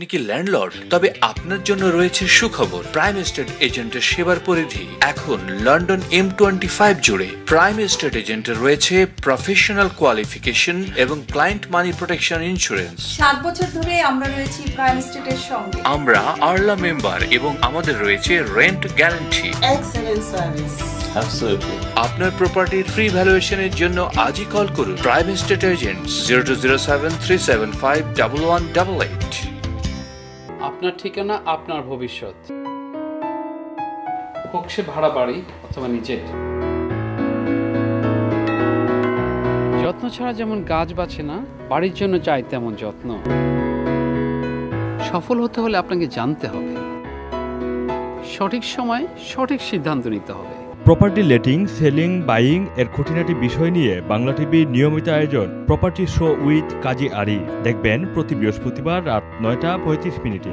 আপনি কি ল্যান্ডলর্ড? তবে আপনার জন্য রয়েছে সুখবর। প্রাইম এস্টেট এজেন্টের সেবার পরিধি। এখন লন্ডন এম টোয়েন্টি ফাইভ জুড়ে প্রাইম এস্টেট এজেন্টের রয়েছে প্রফেশনাল কোয়ালিফিকেশন এবং ক্লায়েন্ট মানি প্রোটেকশন ইন্স্যুরেন্স। সাত বছর ধরে আমরা রয়েছি প্রাইম স্টেটের সঙ্গে। আমরা আরলা মেম্বার এবং আমাদের রয়েছে rent guarantee. Excellent service. Absolutely. আপনার প্রপার্টির ফ্রি ভ্যালুয়েশনের জন্য আজই কল করুন। Prime estate agent zero two zero seven three seven five double one double eight আপনার ঠিকানা, আপনার ভবিষ্যৎ। হোক ভাড়া বাড়ি অথবা নিজের। যত্ন ছাড়া যেমন গাছ বাঁচে না, বাড়ির জন্য চাই তেমন যত্ন। সফল হতে হলে আপনাকে জানতে হবে। সঠিক সময় সঠিক সিদ্ধান্ত নিতে হবে। প্রপার্টি লেটিং সেলিং বাইং এর খুঁটিনাটি বিষয় নিয়ে বাংলা টিভির নিয়মিত আয়োজন প্রপার্টি শো উইথ কাজী আরি। দেখবেন প্রতি বৃহস্পতিবার রাত নয়টা পঁয়ত্রিশ মিনিটে।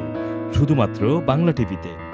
শুধুমাত্র বাংলা টিভিতে।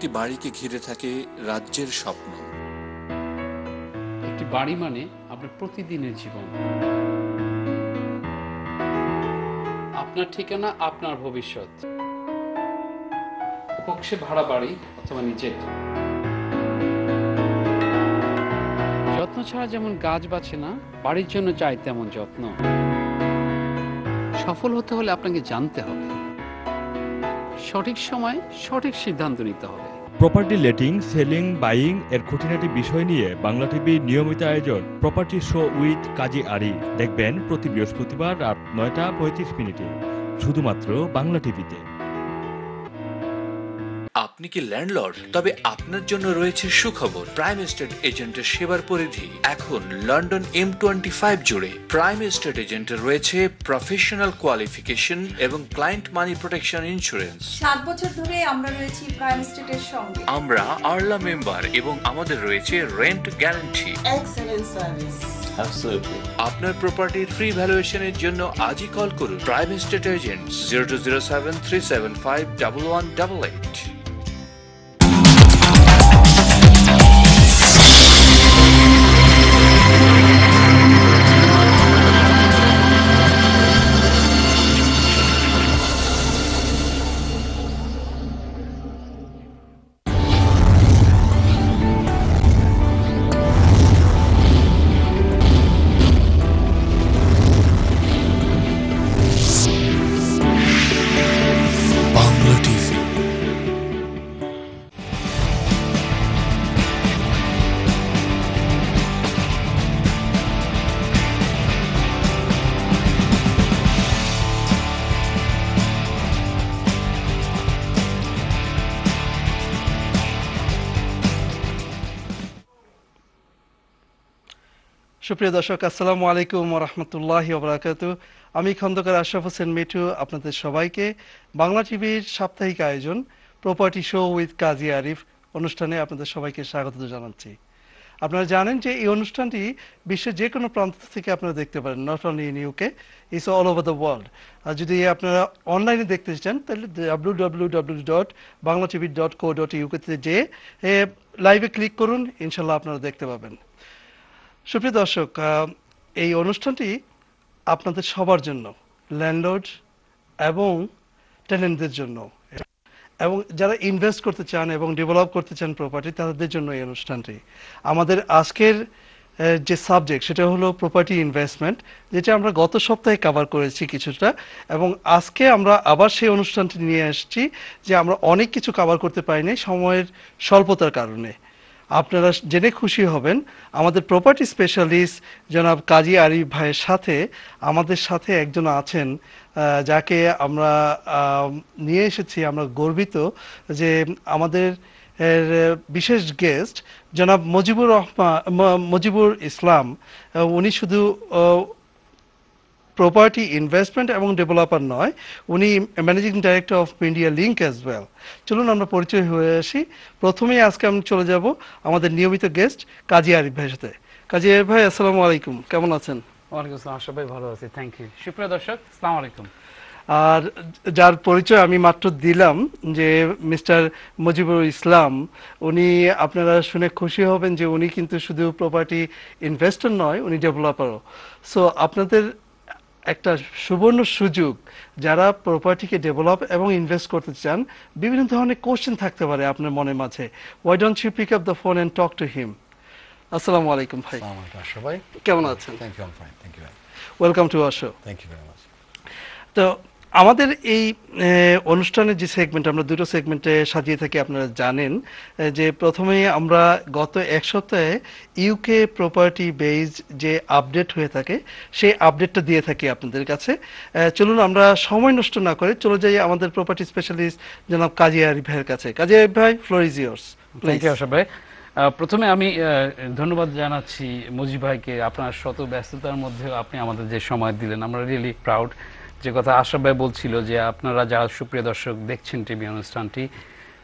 একটি বাড়িকে ঘিরে থাকে রাজ্যের স্বপ্ন। একটি বাড়ি মানে আপনার প্রতিদিনের জীবন। আপনার ঠিকানা, আপনার ভবিষ্যৎ। সে ভাড়া বাড়ি অথবা নিজের। যত্ন ছাড়া যেমন গাছ বাঁচে না, বাড়ির জন্য চাই তেমন যত্ন। সফল হতে হলে আপনাকে জানতে হবে। সঠিক সময় সঠিক সিদ্ধান্ত নিতে হবে। প্রপার্টি লেটিং সেলিং বাইং এর খুঁটিনাটি বিষয় নিয়ে বাংলা টিভির নিয়মিত আয়োজন প্রপার্টি শো উইথ কাজী আরি। দেখবেন প্রতি বৃহস্পতিবার রাত নয়টা পঁয়ত্রিশ মিনিটে। শুধুমাত্র বাংলা টিভিতে। আপনি কি ল্যান্ডলর্ড? তবে আপনার জন্য রয়েছে সুখবর। প্রাইম এস্টেট এজেন্টের সেবার পরিধি। এখন লন্ডন এম টোয়েন্টি ফাইভ জুড়ে প্রাইম এস্টেট এজেন্টের রয়েছে প্রফেশনাল কোয়ালিফিকেশন এবং ক্লায়েন্ট মানি প্রোটেকশন ইন্স্যুরেন্স। সাত বছর ধরে আমরা রয়েছি প্রাইম স্টেটের সঙ্গে। আমরা আরলা মেম্বার এবং আমাদের রয়েছে রেন্ট গ্যারান্টি। Excellent service. আপনার প্রপার্টির ফ্রি ভ্যালুয়েশনের জন্য আজই কল করুন। Prime estate agent zero two zero seven three seven five double one double eight সুপ্রিয় দর্শক, আসসালামু আলাইকুম রহমতুল্লাহ ওবরাকাতু আমি খন্দকার আশরাফ হোসেন মিঠু, আপনাদের সবাইকে বাংলা টিভির সাপ্তাহিক আয়োজন property show with Kazi Arif অনুষ্ঠানে আপনাদের সবাইকে স্বাগত জানাচ্ছি। আপনারা জানেন যে এই অনুষ্ঠানটি বিশ্বের যে কোনো প্রান্ত থেকে আপনারা দেখতে পারেন not only in UK it's all over the world আর যদি আপনারা অনলাইনে দেখতে চান, তাহলে W W W dot Bangla TV dot co dot ইউকেতে যেয়ে লাইভে ক্লিক করুন, ইনশাল্লাহ আপনারা দেখতে পাবেন। সুপ্রিয় দর্শক এই অনুষ্ঠানটি আপনাদের সবার জন্য ল্যান্ডলর্ড এবং টেনেন্টদের জন্য। এবং যারা ইনভেস্ট করতে চান এবং ডেভেলপ করতে চান প্রপার্টি তাদের জন্য এই অনুষ্ঠানটি। আমাদের আজকের যে সাবজেক্ট সেটা হলো প্রপার্টি ইনভেস্টমেন্ট যেটা আমরা গত সপ্তাহে কভার করেছি কিছুটা। এবং আজকে আমরা আবার সেই অনুষ্ঠানটি নিয়ে আসছি, যে আমরা অনেক কিছু কভার করতে পারিনি সময়ের স্বল্পতার কারণে। আপনারা জেনে খুশি হবেন, আমাদের প্রপার্টি স্পেশালিস্ট জনাব কাজী আরিফ ভাইয়ের সাথে আমাদের সাথে একজন আছেন যাকে আমরা নিয়ে এসেছি, আমরা গর্বিত যে আমাদের এর বিশেষ গেস্ট জনাব মজিবুর রহমান মজিবুর ইসলাম উনি শুধু প্রপার্টি ইনভেস্টমেন্ট এবং ডেভেলপার নয় উনি managing director of media link as well চলুন আমরা পরিচয় হয়ে আসি। প্রথমেই আজকে আমি চলে যাব আমাদের নিয়মিত গেস্ট কাজী আরিফ ভাইয়ের সাথে। কাজী আরিফ ভাই আসসালামু আলাইকুম। কেমন আছেন? ওয়ালাইকুম আসসালাম সবাই ভালো আছি। থ্যাংক ইউ সুপ্রিয় দর্শক আসসালামু আলাইকুম। আর যার পরিচয় আমি মাত্র দিলাম যে মিস্টার মুজিবুর ইসলাম উনি আপনারা শুনে খুশি হবেন যে উনি কিন্তু শুধু প্রপার্টি ইনভেস্টর নয় উনি ডেভেলপারও সো আপনাদের একটা সুবর্ণ সুযোগ যারা প্রপার্টিকে ডেভেলপ এবং ইনভেস্ট করতে চান বিভিন্ন ধরনের কোশ্চেন থাকতে পারে আপনার মনে মাঝে। Why don't you pick up the phone and talk to him আসসালামু আলাইকুম ভাই। সবাই কেমন আছেন? Thank you fine thank you welcome to show thank you very much তো আমাদের এই অনুষ্ঠানের যে সেগমেন্ট আমরা দুটো সেগমেন্টে সাজিয়ে থাকি, আপনারা জানেন যে প্রথমে আমরা গত এক সপ্তাহে ইউকে প্রপার্টি বেজ যে আপডেট হয়ে থাকে, সেই আপডেটটা দিয়ে থাকি আপনাদের কাছে। চলুন আমরা সময় নষ্ট না করে চলে যাই আমাদের প্রপার্টি স্পেশালিস্ট জনাব কাজী আরিফ ভাইয়ের কাছে। কাজী আরিফ ভাই floor is yours thank you ভাই। প্রথমে আমি ধন্যবাদ জানাচ্ছি মুজিব ভাইকে, আপনার শত ব্যস্ততার মধ্যেও আপনি আমাদের যে সময় দিলেন, আমরা রিয়েলি প্রাউড যে কথা আশরাফ ভাই বলছিল যে আপনারা যারা সুপ্রিয় দর্শক দেখছেন টিভি অনুষ্ঠানটি,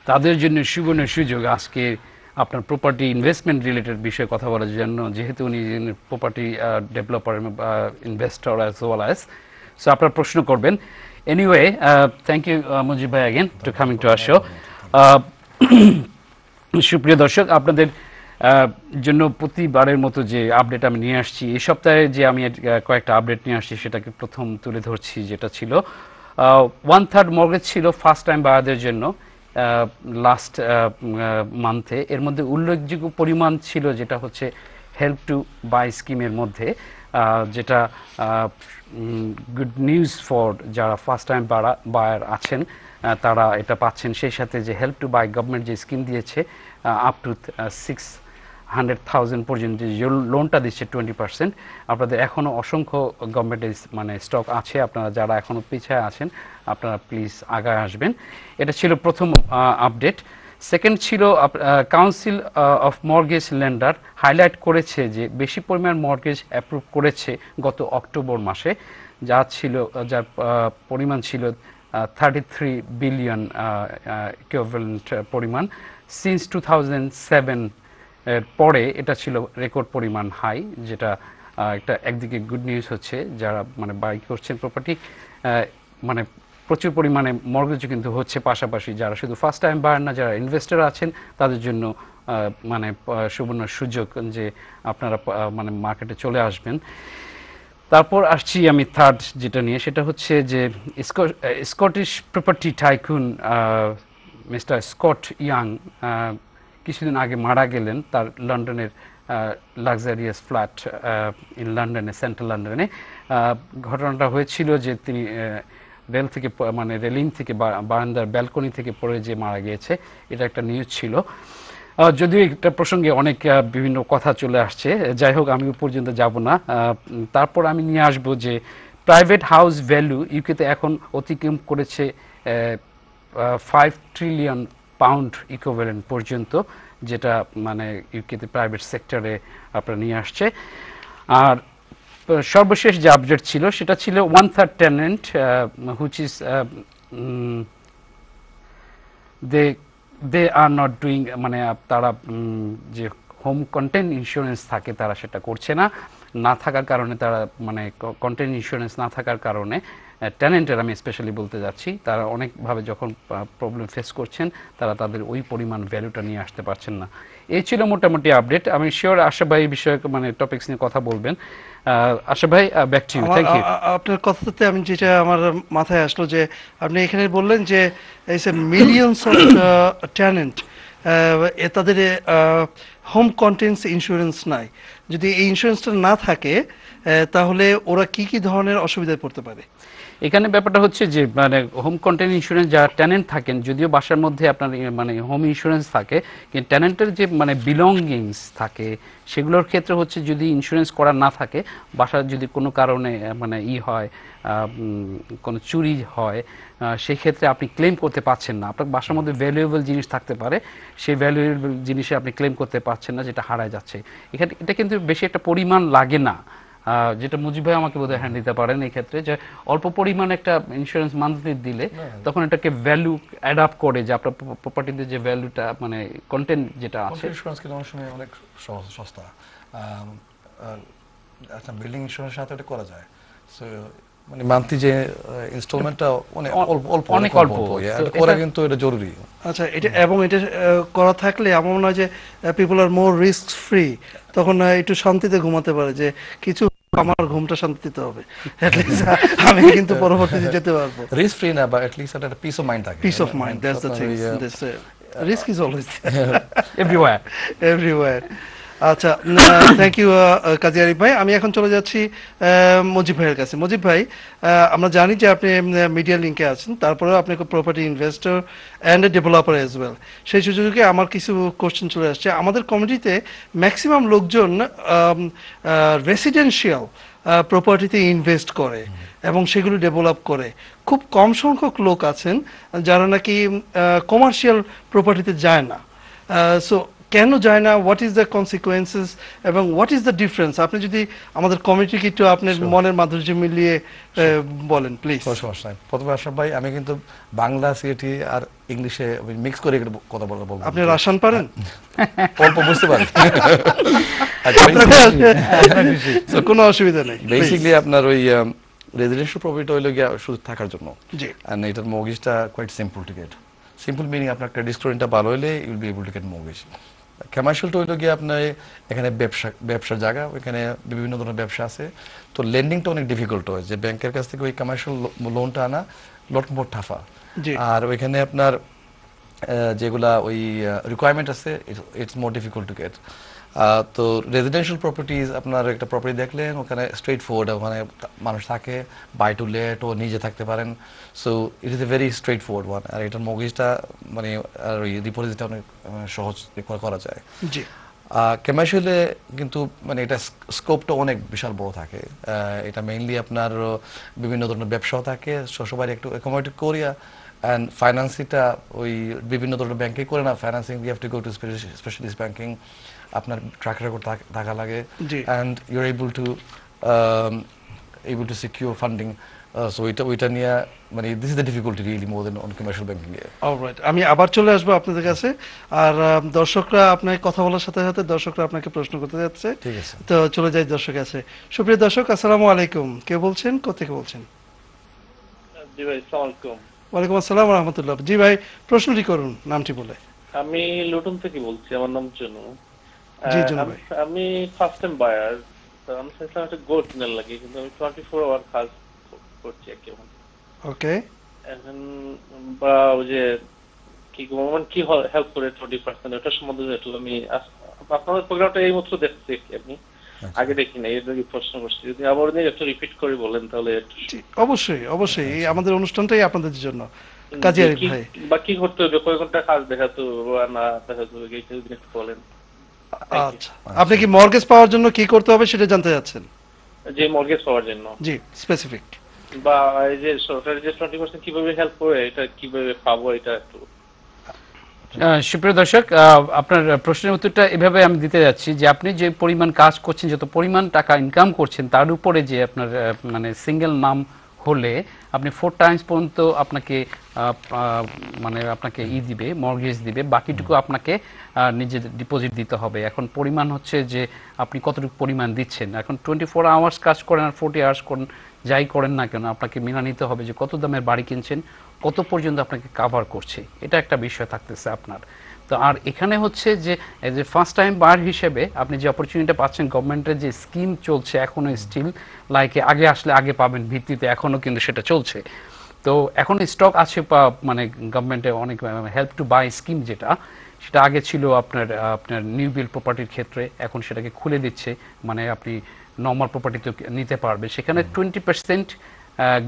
তাদের জন্য সুবর্ণ সুযোগ আজকে আপনার প্রপার্টি ইনভেস্টমেন্ট রিলেটেড বিষয়ে কথা বলার জন্য, যেহেতু উনি property developer investor as well as so আপনার প্রশ্ন করবেন। এনিওয়ে থ্যাংক ইউ মুজিব ভাই again to coming to our show সুপ্রিয় দর্শক, আপনাদের জন্য প্রতিবারের মতো যে আপডেট আমি নিয়ে আসছি, এই সপ্তাহে যে আমি কয়েকটা আপডেট নিয়ে আসছি সেটাকে প্রথম তুলে ধরছি যেটা ছিল। ওয়ান থার্ড মর্গেজ ছিল ফার্স্ট টাইম বায়াদের জন্য লাস্ট মান্থে এর মধ্যে উল্লেখযোগ্য পরিমাণ ছিল যেটা হচ্ছে হেল্প টু বাই স্কিমের মধ্যে যেটা গুড নিউজ ফর যারা ফার্স্ট টাইম বায়ার আছেন তারা এটা পাচ্ছেন। সেই সাথে যে হেল্প টু বাই গভর্নমেন্ট যে স্কিম দিয়েছে up to six hundred thousand পর্যন্ত যে লোনটা দিচ্ছে টোয়েন্টি পার্সেন্ট আপনাদের এখনও অসংখ্য গভর্নমেন্টের মানে স্টক আছে, আপনারা যারা এখনও পিছিয়ে আছেন, আপনারা প্লিজ আগায় আসবেন। এটা ছিল প্রথম আপডেট সেকেন্ড ছিল council of mortgage lender highlight করেছে যে বেশি পরিমাণ মর্গেজ অ্যাপ্রুভ করেছে গত অক্টোবর মাসে, যা ছিল যার পরিমাণ ছিল থার্টি থ্রি বিলিয়ন ইকুইভ্যালেন্ট পরিমাণ। সিন্স টু থাউজেন্ড সেভেন এর পরে এটা ছিল রেকর্ড পরিমাণ হাই, যেটা একটা একদিকে গুড নিউজ হচ্ছে, যারা মানে বাই করছেন প্রপার্টি মানে প্রচুর পরিমাণে মর্গেজও কিন্তু হচ্ছে পাশাপাশি, যারা শুধু ফার্স্ট টাইম বায়ার না, যারা ইনভেস্টর আছেন, তাদের জন্য মানে সুবর্ণ সুযোগ যে আপনারা মানে মার্কেটে চলে আসবেন। তারপর আসছি আমি থার্ড যেটা নিয়ে, সেটা হচ্ছে যে Scottish property tycoon mister Scott Young কিছুদিন আগে মারা গেলেন তার লন্ডনের লাক্সারিয়াস ফ্ল্যাট ইন লন্ডনে সেন্ট্রাল লন্ডনে ঘটনাটা হয়েছিল যে তিনি রেল থেকে মানে রেলিং থেকে বারান্দার ব্যালকনি থেকে পড়ে যে মারা গিয়েছে, এটা একটা নিউজ ছিল। যদিও এটা প্রসঙ্গে অনেক বিভিন্ন কথা চলে আসছে। যাই হোক, আমি পর্যন্ত যাব না। তারপর আমি নিয়ে আসব যে প্রাইভেট হাউস ভ্যালু ইউকেতে এখন অতিক্রম করেছে ফাইভ ট্রিলিয়ন পাউন্ড ইকোভ্যালেন্ট পর্যন্ত, যেটা মানে ইউকেতে প্রাইভেট সেক্টরে আপনার নিয়ে আসছে। আর সর্বশেষ যে আপডেট ছিল, সেটা ছিল one third tenant which is they they are not doing মানে তারা যে হোম কন্টেন্ট ইন্স্যুরেন্স থাকে, তারা সেটা করছে না। না থাকার কারণে তারা মানে কন্টেন্ট ইন্স্যুরেন্স না থাকার কারণে ট্যালেন্টের আমি স্পেশালি বলতে যাচ্ছি তারা অনেকভাবে যখন প্রবলেম ফেস করছেন তারা তাদের ওই পরিমাণ ভ্যালুটা নিয়ে আসতে পারছেন না। এই ছিল মোটামুটি আপডেট আমি শিওর আশা ভাই এই বিষয়ে মানে টপিকস নিয়ে কথা বলবেন। আশা ভাই back to you thank you আপনার কথাতে আমি যেটা আমার মাথায় আসলো যে আপনি এখানে বললেন যে এই মিলিয়নস অফ ট্যালেন্ট তাদের হোম কন্টেন্টস ইন্স্যুরেন্স নাই। যদি এই ইন্স্যুরেন্সটা না থাকে তাহলে ওরা কি কি ধরনের অসুবিধায় পড়তে পারে? এখানে ব্যাপারটা হচ্ছে যে মানে হোম কন্টেন্ট ইন্স্যুরেন্স যারা ট্যানেন্ট থাকেন যদিও বাসার মধ্যে আপনার মানে হোম ইন্স্যুরেন্স থাকে কিন্তু ট্যানেন্টের যে মানে বিলঙ্গিংস থাকে সেগুলোর ক্ষেত্রে হচ্ছে যদি ইন্স্যুরেন্স করা না থাকে বাসার যদি কোনো কারণে মানে ই হয় কোনো চুরি হয় আহ, সেই ক্ষেত্রে আপনি ক্লেম করতে পারছেন না। আপনার বাসার মধ্যে ভ্যালুয়েবল জিনিস থাকতে পারে সেই ভ্যালুয়েবল জিনিসে আপনি ক্লেম করতে পারছেন না যেটা হারায় যাচ্ছে। এখানে এটা কিন্তু বেশি একটা পরিমাণ লাগে না। যেটা মুজিব ভাই আমাকে বোধহয় হ্যান্ড দিতে পারেন এই ক্ষেত্রে যে অল্প পরিমাণ একটা ইন্স্যুরেন্স মান্থলি দিলে তখন এটাকে ভ্যালু অ্যাডাপ্ট করে যে আপনার প্রপার্টিতে যে ভ্যালুটা মানে কন্টেন্ট যেটা আছে। ইন্স্যুরেন্স কিন্তু অনেক সময় অনেক সস্তা। একটা বিল্ডিং ইন্স্যুরেন্সের সাথে এটা করা যায়। সো মানে মান্থলি যে ইনস্টলমেন্টটা অনেক অল্প অল্প অনেক অল্প। এটা করা কিন্তু এটা জরুরি। আচ্ছা এটা এবং এটা করা থাকলে আমার মনে হয় যে people are more risk free তখন একটু শান্তিতে ঘুমাতে পারে যে কিছু আমার ঘুমটা শান্তিতে হবে। আমি কিন্তু পরবর্তীতে যেতে পারব। রিস্ক ফ্রি না বা অ্যাটলিস্ট একটা পিস অফ মাইন্ড থাকে। Peace of mind that's the thing risk is always everywhere everywhere আচ্ছা থ্যাংক ইউ কাজী আরিফ ভাই। আমি এখন চলে যাচ্ছি মজিব ভাইয়ের কাছে। মজিব ভাই আমরা জানি যে আপনি মিডিয়া লিঙ্কে আছেন তারপরেও আপনি property investor and developer as well সেই সুযোগে আমার কিছু কোশ্চেন চলে আসছে। আমাদের কমিটিতে ম্যাক্সিমাম লোকজন রেসিডেন্সিয়াল প্রপার্টিতে ইনভেস্ট করে এবং সেগুলো ডেভেলপ করে। খুব কম সংখ্যক লোক আছেন যারা নাকি কমার্শিয়াল প্রপার্টিতে যায় না। সো কেন যায় না? হোয়াট ইজ দ্য কনসিকুয়েন্সেস এবং হোয়াট ইজ দ্য ডিফারেন্স আপনি যদি আমাদের কমিটিকে একটু আপনার মনের মাধুর্য মিলিয়ে বলেন প্লিজ কোনো সমস্যা নাই। প্রথমে আশরাফ ভাই আমি কিন্তু বাংলা সিএটি আর ইংলিশে মিক্স করে কথা বলব বলব। আপনি রাশান পারেন? অল্প বুঝতে পারি। So, কোনো অসুবিধা নেই বেসিক্যালি আপনার ওই রেজিডেন্সিয়াল প্রপার্টি হইল গিয়া শুধু থাকার জন্য। জি। And এটার মর্গেজটা quite simple to get simple meaning আপনার ক্রেডিট স্কোরিংটা ভালো হলে you will be able to get mortgage কমার্শিয়ালটা হইল গিয়ে আপনার এখানে ব্যবসা ব্যবসার জায়গা এখানে বিভিন্ন ধরনের ব্যবসা আছে। তো লেন্ডিংটা অনেক ডিফিকাল্ট হয় যে ব্যাংকের কাছ থেকে ওই কমার্শিয়াল লোনটা আনা লট মোর টাফা আর ওইখানে আপনার যেগুলা ওই রিকোয়ারমেন্ট আছে it's more difficult to get তো রেজিডেন্সিয়াল প্রপার্টিজ আপনার একটা প্রপার্টি দেখলেন ওখানে স্ট্রেট ফোর্ড ওখানে মানুষ থাকে বাই টু লেট ও নিজে থাকতে পারেন। So it is a very straightforward one আর এটার মগিজটা মানে আর ওই ডিপোজিটটা অনেক সহজ করা- করা যায়। জি। কমার্শিয়ালে কিন্তু মানে এটা স্কোপটা অনেক বিশাল বড় থাকে। এটা মেইনলি আপনার বিভিন্ন ধরনের ব্যবসাও থাকে সবাই একটু অ্যাকোমোডেট করিয়া অ্যান্ড ফাইন্যান্সিটা ওই বিভিন্ন ধরনের ব্যাংকে করে না financing you have to go to specialist banking আপনার ট্র্যাক রেকর্ড থাকা লাগে। জি। And you're able to able to secure funding so ওইটা ওইটা নিয়ে মানে this is the difficulty really more than on commercial banking alright আমি আবার চলে আসব আপনাদের কাছে। আর দর্শকরা আপনাকে কথা বলার সাথে সাথে দর্শকরা আপনাকে প্রশ্ন করতে যাচ্ছে। ঠিক আছে। তো চলে যাই দর্শক আছে। সুপ্রিয় দর্শক আসসালামু আলাইকুম। কে বলছেন? কোথেকে বলছেন? জি ভাই সালাম আলাইকুম। ওয়ালাইকুম আসসালাম রহমতুল্লাহ। জি ভাই প্রশ্নটি করুন নামটি বলে। আমি লুটন থেকে বলছি আমার নাম জনু আমি- ফার্স্ট টাইম বায়ার আমি চাইছিলাম একটা গোল্ড কিনার লাগে কিন্তু আমি টোয়েন্টি ফোর আওয়ার কাজ করছি আর ওকে এখন। বা ওই যে কি গভর্নমেন্ট কি হেল্প করে টোয়েন্টি পার্সেন্ট ওটা সম্বন্ধে একটু আমি আপনাদের প্রোগ্রামটা এই মাত্র দেখছি আপনি আগে দেখি না আগে প্রশ্ন করছি। যদি আবার নিয়ে একটু রিপিট করে বলেন তাহলে অবশ্যই অবশ্যই। এই আমাদের অনুষ্ঠানটাই আপনাদের জন্য। কাজী আরিফ ভাই। বা কি করতে হবে কয় ঘণ্টা কাজ দেখাতো না দেখাতো এইটা যদি একটু বলেন। আচ্ছা। আপনি কি মর্গেজ পাওয়ার জন্য কি করতে হবে সেটা জানতে চাচ্ছেন? যে মর্গেজ পাওয়ার জন্য। জি স্পেসিফিক বা এই যে সরকারি যে টোয়েন্টি পার্সেন্ট কীভাবে হেল্প করে এটা কীভাবে পাবো এটা একটু সুপ্রিয় দর্শক আহ, আপনার প্রশ্নের উত্তরটা এভাবে আমি দিতে যাচ্ছি যে আপনি যে পরিমাণ কাজ করছেন যত পরিমাণ টাকা ইনকাম করছেন তার উপরে যে আপনার মানে সিঙ্গেল নাম হলে আপনি ফোর টাইমস পর্যন্ত আপনাকে মানে আপনাকে ই দিবে মর্গেজ দিবে বাকিটুকু আপনাকে আহ, নিজে ডিপোজিট দিতে হবে। এখন পরিমাণ হচ্ছে যে আপনি কতটুকু পরিমাণ দিচ্ছেন। এখন টোয়েন্টি ফোর আওয়ার্স কাজ করেন আর ফোর্টি আওয়ার্স করেন যাই করেন না কেন আপনাকে মেনে নিতে হবে যে কত দামের বাড়ি কিনছেন কত পর্যন্ত আপনাকে কাভার করছে। এটা একটা বিষয় থাকতেছে আপনার। তো আর এখানে হচ্ছে যে as a first time buyer হিসেবে আপনি যে অপরচুনিটি পাচ্ছেন গভর্নমেন্টের যে স্কিম চলছে এখনও স্টিল লাইকে আগে আসলে আগে পাবেন ভিত্তিতে এখনও কিন্তু সেটা চলছে। তো এখন স্টক আছে মানে গভর্নমেন্টের অনেক হেল্প টু বাই স্কিম যেটা সেটা আগে ছিল আপনার আপনার নিউ বিল প্রপার্টির ক্ষেত্রে এখন সেটাকে খুলে দিচ্ছে মানে আপনি নর্মাল প্রপার্টিতে নিতে পারবেন সেখানে টোয়েন্টি পার্সেন্ট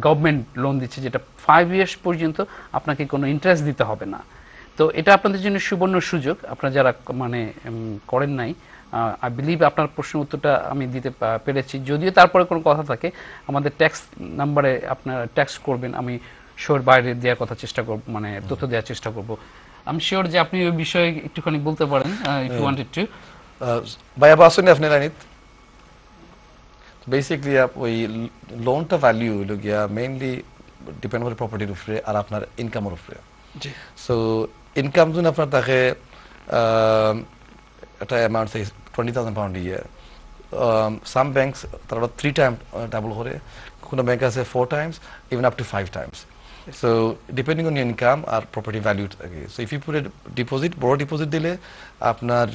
গভর্নমেন্ট লোন দিচ্ছে যেটা ফাইভ ইয়ার্স পর্যন্ত আপনাকে কোনো ইন্টারেস্ট দিতে হবে না। তো এটা আপনাদের জন্য সুবর্ণ সুযোগ। আপনারা যারা মানে করেন নাই আই বিলিভ আপনার প্রশ্ন উত্তরটা আমি দিতে পেরেছি। যদিও তারপরে কোনো কথা থাকে আমাদের ট্যাক্স নাম্বারে আপনারা ট্যাক্স করবেন আমি শোর বাইরে দেওয়ার কথা চেষ্টা করব মানে তথ্য দেওয়ার চেষ্টা করব। আমি শিওর যে আপনি ওই বিষয়ে একটুখানি বলতে পারেন ইফ ইউ ওয়ান্টেড টু ভাই আবার আসুন আপনি রানিত? বেসিকলি ওই লোনটা ভ্যালিউ হইল গিয়া মেইনলি ডিপেন্ড করে প্রপার্টির উপরে আর আপনার ইনকামের উপরে। জি। সো ইনকাম যদি আপনার থাকে আহ, একটা অ্যামাউন্ট থাকে twenty thousand pound year some banks তারা থ্রি টাইম ডাবল করে কোনো ব্যাংক আছে four times even up to five times so depending on income R property value থাকে। So if you put deposit বড় ডিপোজিট দিলে আপনার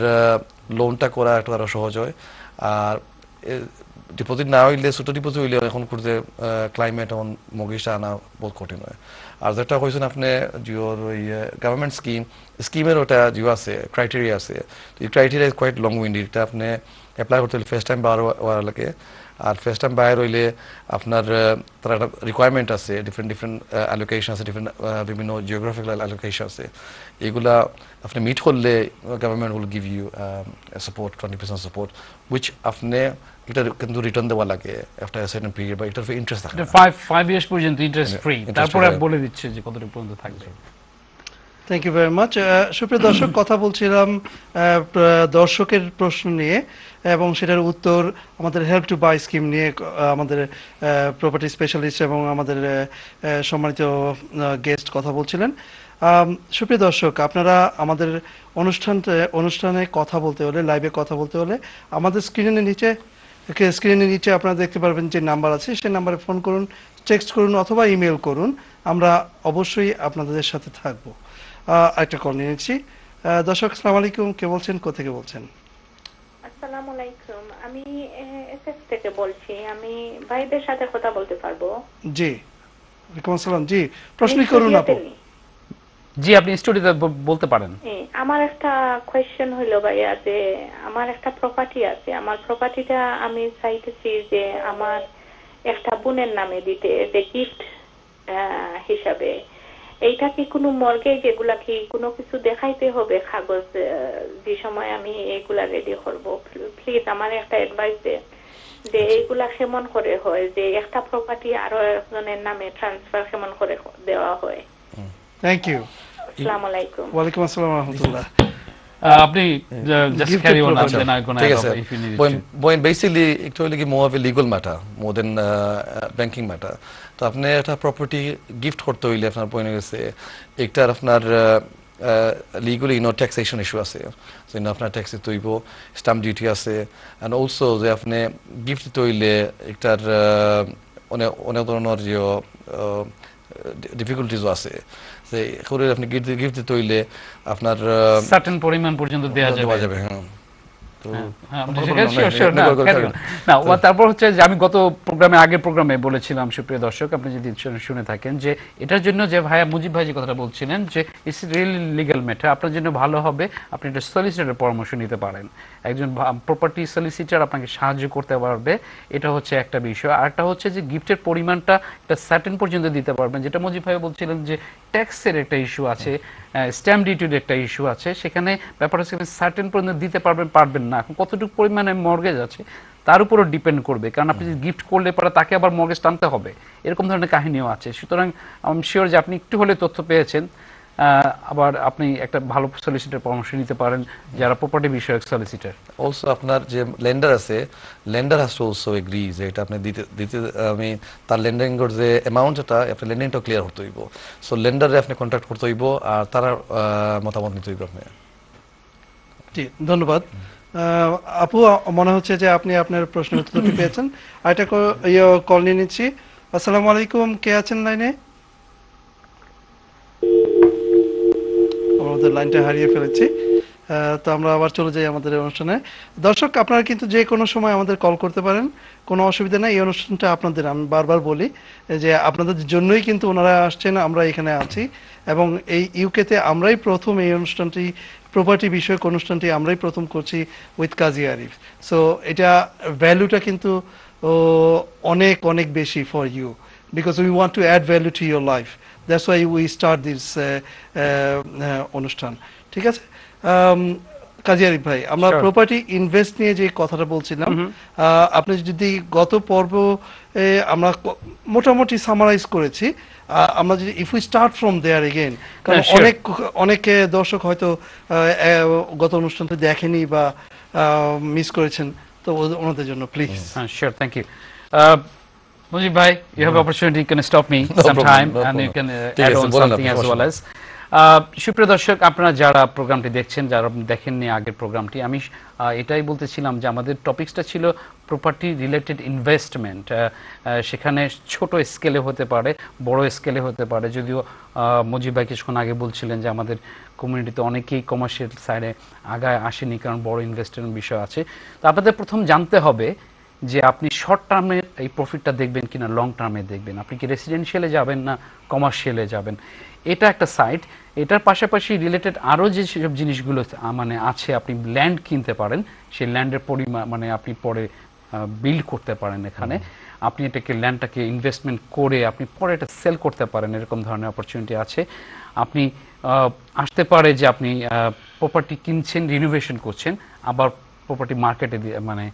লোনটা করা একটু আরও সহজ হয়। আর ডিপোজিট না হইলে ছোট ডিপোজিট হইলে এখন করতে ক্লাইমেট এখন মগিসটা আনা বহুত কঠিন হয়। আর যেটা কইছেন আপনি, জিওর ওই গভর্নমেন্ট স্কিম স্কিমের ওটা জিও আছে ক্রাইটেরিয়া আছে। এই criteria is quite long windy এটা আপনি অ্যাপ্লাই করতে হলে ফার্স্ট টাইম বার হওয়ার লাগে। আর ফার্স্ট টাইম বাইর হইলে আপনার তার একটা রিকোয়ারমেন্ট আছে ডিফারেন্ট ডিফারেন্ট অ্যালোকেশন আছে ডিফারেন্ট বিভিন্ন জিওগ্রাফিক্যাল অ্যালোকেশন আছে। এগুলা আপনি মিট করলে government will give you support twenty percent support which আপনি এটা কিন্তু রিটার্ন দেওয়া লাগে আফটার সার্টেন পিরিয়ড বা এটার ইন্টারেস্ট থাকে। ফাইভ ফাইভ ইয়ার্স পর্যন্ত ইন্টারেস্ট ফ্রি তারপরে বলে দিচ্ছে যে পর্যন্ত থাকবে। থ্যাংক ইউ ভেরি মাচ সুপ্রিয় দর্শক কথা বলছিলাম দর্শকের প্রশ্ন নিয়ে এবং সেটার উত্তর আমাদের হেল্প টু বাই স্কিম নিয়ে আহ, আমাদের প্রপার্টি স্পেশালিস্ট এবং আমাদের আহ, আহ, সম্মানিত গেস্ট কথা বলছিলেন। আম, সুপ্রিয় দর্শক আপনারা আমাদের অনুষ্ঠান অনুষ্ঠানে কথা বলতে হলে লাইভে কথা বলতে হলে আমাদের স্ক্রিনের নিচে স্ক্রিনের নিচে আপনারা দেখতে পারবেন যে নাম্বার আছে সেই নাম্বারে ফোন করুন টেক্সট করুন অথবা ইমেল করুন আমরা অবশ্যই আপনাদের সাথে থাকব। একটা কল নিয়ে নিচ্ছি। দর্শক আসসালামু আলাইকুম কে বলছেন কোথেকে বলছেন? আসসালামু আলাইকুম আমি এসএস থেকে বলছি আমি ভাইদের সাথে কথা বলতে পারব? জি ওয়ালাইকুম আসসালাম জি প্রশ্ন করুন আপু। সুরিয়াতে নি। জি আপনি স্টুডিওতে বলতে পারেন। আমার একটা কোয়েশ্চেন হইল ভাইয়া যে আমার একটা প্রপার্টি আছে। আমার প্রপার্টিটা আমি চাইতেছি যে আমার একটা বোনের নামে দিতে যে গিফট হিসাবে। এইটা কি কোনো মর্গেজ এগুলা কি কোনো কিছু দেখাইতে হবে? কাগজ যে সময় আমি এইগুলা রেডি করব। প্লিজ আমার একটা অ্যাডভাইস দে। যে এইগুলা কেমন করে হয়? যে একটা প্রপার্টি আরও একজনের নামে ট্রান্সফার কেমন করে দেওয়া হয়? থ্যাংক ইউ আসসালামু আলাইকুম। ওয়ালাইকুম আসসালাম রহমতুল্লাহ। আপনি just Gifted carry on property. Then I gonna ঠিক আছে। If you need When, when basically একটু হইলে কি more of a legal matter more than uh, banking matter তো আপনি একটা প্রপার্টি গিফট করতে হইলে আপনার পয়েন্ট গেছে একটার আপনার legally you know taxation issue আছে। so, ইনো আপনার ট্যাক্স দিতে হইব স্টাম্প ডিউটি আছে। অ্যান্ড অলসো যে আপনি গিফট দিতে হইলে একটার আহ, অনেক অনেক ধরনের যে ডিফিকাল্টিজও আছে। যে করে আপনি গিফট দিতে হইলে আপনার সার্টেন পরিমাণ পর্যন্ত দেওয়া যাবে হ্যাঁ। না। না, ও তারপর হচ্ছে যে আমি গত প্রোগ্রামে আগের প্রোগ্রামে বলেছিলাম সুপ্রিয় দর্শক আপনি যদি শুনে- থাকেন যে এটার জন্য যে ভাইয়া মুজিব ভাই যে কথাটা বলছিলেন যে ইটস রিয়েলি লিগ্যাল ম্যাটার আপনার জন্য ভালো হবে আপনি একটা সলিসিটারের পরামর্শ নিতে পারেন। একজন প্রপার্টি সলিসিটার আপনাকে সাহায্য করতে পারবে এটা হচ্ছে একটা বিষয়। আর একটা হচ্ছে যে গিফটের পরিমাণটা একটা সার্টেন পর্যন্ত দিতে পারবেন যেটা মুজিব ভাই বলছিলেন যে ট্যাক্সের একটা ইস্যু আছে। স্ট্যাম্প ডিউটির একটা ইস্যু আছে। সেখানে ব্যাপার হচ্ছে আপনি সার্টেন পর্যন্ত দিতে পারবেন পারবেন না। এখন কতটুকু পরিমাণে মর্গেজ আছে, তার উপরও ডিপেন্ড করবে। কারণ আপনি যদি গিফট করলে পরে তাকে আবার মর্গেজ টানতে হবে। এরকম ধরনের কাহিনীও আছে। সুতরাং আমি শিওর যে আপনি একটু হলে তথ্য পেয়েছেন। আবার আপনি একটা ভালো সলিসিটার পরামর্শ নিতে পারেন যারা প্রপার্টি বিষয়ক সলিসিটার অলসো আপনার যে লেন্ডার আছে lender has to also agree যে এটা আপনি দিতে দিতে আমি তার লেন্ডিং এর যে অ্যামাউন্টটা আপনার লেন্ডিংটা ক্লিয়ার করতে হইব। সো লেন্ডারে আপনি কন্ট্যাক্ট করতে হইব আর তার মতামত নিতে হইব আপনি জি ধন্যবাদ। আপু মনে হচ্ছে যে আপনি আপনার প্রশ্নের উত্তরটি পেয়েছেন। আরেকটা কল নিয়ে নিচ্ছি। আসসালামু আলাইকুম কে আছেন লাইনে? আমাদের লাইনটা হারিয়ে ফেলেছি। তো আমরা আবার চলে যাই আমাদের অনুষ্ঠানে। দর্শক, আপনারা কিন্তু যে কোনো সময় আমাদের কল করতে পারেন, কোনো অসুবিধা নেই। এই অনুষ্ঠানটা আপনাদের, আমি বারবার বলি, যে আপনাদের জন্যই কিন্তু ওনারা আসছেন, আমরা এখানে আছি। এবং এই ইউকেতে আমরাই প্রথম এই অনুষ্ঠানটি প্রপার্টি বিষয়ক অনুষ্ঠানটি আমরাই প্রথম করছি উইথ কাজী আরিফ। সো এটা ভ্যালুটা কিন্তু অনেক অনেক বেশি for you because we want to add value to your life. That's why we start this uh, uh, uh, অনুষ্ঠান ঠিক আছে Um, কাজী আরিফ ভাই আমরা. প্রপার্টি ইনভেস্ট নিয়ে যে কথাটা বলছিলাম আপনি যদি গত পর্ব আমরা মোটামুটি সামারাইজ করেছি আমরা যদি if we start from there again কারণ অনেক অনেক দর্শক হয়তো গত অনুষ্ঠানটা দেখেনি বা মিস করেছেন তো ওনাদের জন্য please Uh, sure, thank you. Mujib bhai, you have opportunity, you can stop me No sometime problem, no and problem. you can uh, add on something as well as. Uh, সুপ্রিয় দর্শক আপনারা যারা প্রোগ্রামটি দেখছেন যারা দেখেননি আগের প্রোগ্রামটি আমি এটাই বলতেছিলাম যে আমাদের টপিকসটা ছিল প্রপার্টি রিলেটেড ইনভেস্টমেন্ট সেখানে ছোট স্কেলে হতে পারে বড় স্কেলে হতে পারে। যদিও মুজিব ভাই কিছুক্ষণ আগে বলছিলেন যে আমাদের কমিউনিটিতে অনেকেই কমার্শিয়াল সাইডে আগায় আসেনি কারণ বড় ইনভেস্টমেন্ট বিষয় আছে। তো আপনাদের প্রথম জানতে হবে যে আপনি শর্ট টার্মে এই প্রফিটটা দেখবেন কিনা লং টার্মে দেখবেন। আপনি কি রেসিডেন্সিয়ালে যাবেন না কমার্শিয়ালে যাবেন? এটা একটা সাইট এটার পাশাপাশি রিলেটেড আরও যে সব জিনিসগুলো মানে আছে, আপনি ল্যান্ড কিনতে পারেন। সেই ল্যান্ডের পরিমাণ মানে আপনি পরে বিল্ড করতে পারেন এখানে। আপনি এটাকে ল্যান্ডটাকে ইনভেস্টমেন্ট করে আপনি পরে এটা সেল করতে পারেন, এরকম ধরনের অপরচুনিটি আছে। আপনি আসতে পারে যে আপনি প্রপার্টি কিনছেন রিনোভেশন করছেন, আবার প্রপার্টি মার্কেটে মানে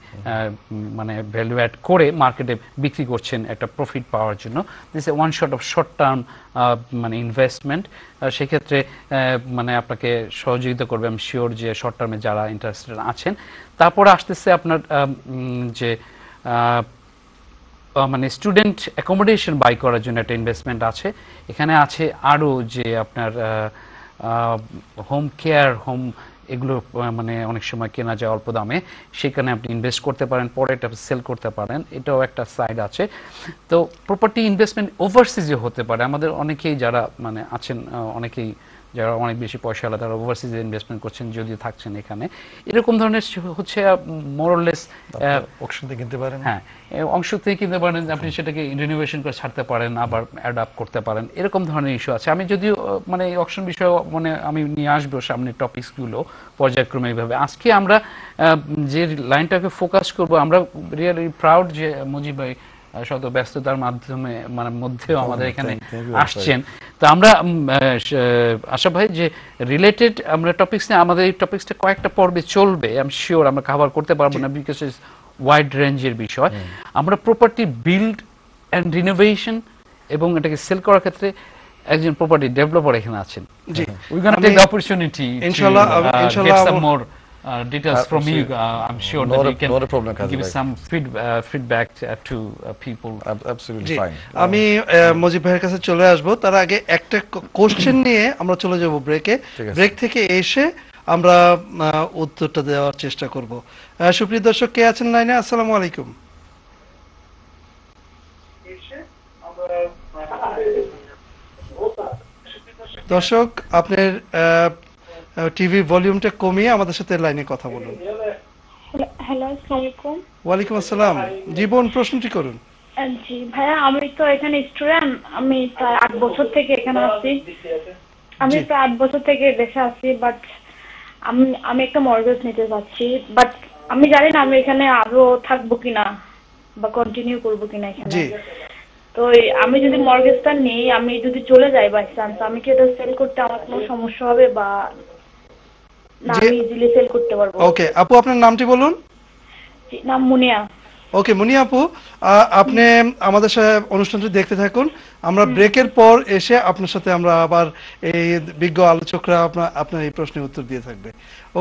মানে ভ্যালু অ্যাড করে মার্কেটে বিক্রি করছেন একটা প্রফিট পাওয়ার জন্য। This a one shot of short term মানে ইনভেস্টমেন্ট সেক্ষেত্রে মানে আপনাকে সহযোগিতা করবে আমি শিওর যে শর্ট টার্মে যারা ইন্টারেস্টেড আছেন। তারপরে আসতেছে আপনার যে মানে স্টুডেন্ট অ্যাকোমোডেশন বাই করার জন্য একটা ইনভেস্টমেন্ট আছে। এখানে আছে আরও যে আপনার হোম কেয়ার হোম এগুলো মানে অনেক সময় কেনা যায় অল্প দামে। সেখানে আপনি ইনভেস্ট করতে পারেন, পরে এটা সেল করতে পারেন। এটাও একটা সাইড আছে। তো প্রপার্টি ইনভেস্টমেন্ট ওভারসিজে হতে পারে। আমাদের অনেকেই যারা মানে আছেন অনেকেই যারা অনেক বেশি পয়সা আলাদা তারা ওভারসিজে ইনভেস্টমেন্ট করছেন যদিও থাকছেন এখানে। এরকম ধরনের হচ্ছে মোরলেস দিয়ে কিনতে পারেন। হ্যাঁ এ অংশ থেকে কিনতে পারেন আপনি সেটাকে রিনোভেশন করে ছাড়তে পারেন আবার অ্যাডাপ্ট করতে পারেন এরকম ধরনের ইস্যু আছে। আমি যদিও মানে অপশন বিষয়ে মানে আমি নিয়ে আসব সামনে টপিকসগুলো পর্যায়ক্রমে এইভাবে। আজকে আমরা যে লাইনটাকে ফোকাস করব আমরা রিয়েলি প্রাউড যে মুজিব ভাই শত ব্যস্ততার মাধ্যমে মানে মধ্যেও আমাদের এখানে আসছেন। তো আমরা আশা ভাই যে রিলেটেড আমরা টপিকস নিয়ে আমাদের এই টপিকসটা কয়েকটা পর্বে চলবে আমি শিওর আমরা কভার করতে পারব না বিকজ ইস ওয়াইড রেঞ্জের বিষয়। আমরা প্রপার্টি বিল্ড অ্যান্ড রিনোভেশন এবং এটাকে সেল করার ক্ষেত্রে একজন প্রপার্টি ডেভেলপার এখানে আছেন। জি। We gonna take the opportunity ইনশাআল্লাহ, ইনশাআল্লাহ get more details from you uh, i'm sure Not that a- you can problem, give bhai. some feed, uh, feedback uh, to uh, people. Ab- absolutely fine. আমি মজিব ভাইয়ের কাছে চলে আসব। তার আগে একটা কোশ্চেন নিয়ে আমরা চলে যাব ব্রেকে। ব্রেক থেকে এসে আমরা আহ, উত্তরটা দেওয়ার চেষ্টা করব। আহ, সুপ্রিয় দর্শক কে আছেন লাইনে? আসসালামু আলাইকুম। দর্শক আপনার টিভি ভলিউমটা কমিয়ে আমাদের সাথে লাইনে কথা বলুন। হ্যালো আসসালামু আলাইকুম ওয়ালাইকুম আসসালাম। জীবন প্রশ্নটি করুন। জি ভাইয়া আমি তো এখানে স্টুডেন্ট আমি প্রায় আট বছর থেকে এখানে আছি। আমি প্রায় আট বছর থেকে দেশে আছি বাট আমি আমি একটা মর্গেজ নিতে চাচ্ছি বাট আমি জানি না আমি এখানে আরও থাকব কিনা বা কন্টিনিউ করব কিনা এখানে। তো আমি যদি মর্গেজটা নিই আমি যদি চলে যাই বাই চান্স আমি কি এটা সেল করতে আমার কোনো সমস্যা হবে বা না জি। আমি ইজিলি সেল করতে পারব। ওকে আপু আপনার নামটি বলুন? নাম মুনিয়া। ওকে মুনি আপু আপনি আমাদের সাথে অনুষ্ঠানটি দেখতে থাকুন। আমরা ব্রেকের পর এসে আপনার সাথে আমরা আবার এই বিজ্ঞ আলোচকরা আপনার আপনার এই প্রশ্নের উত্তর দিয়ে থাকবে।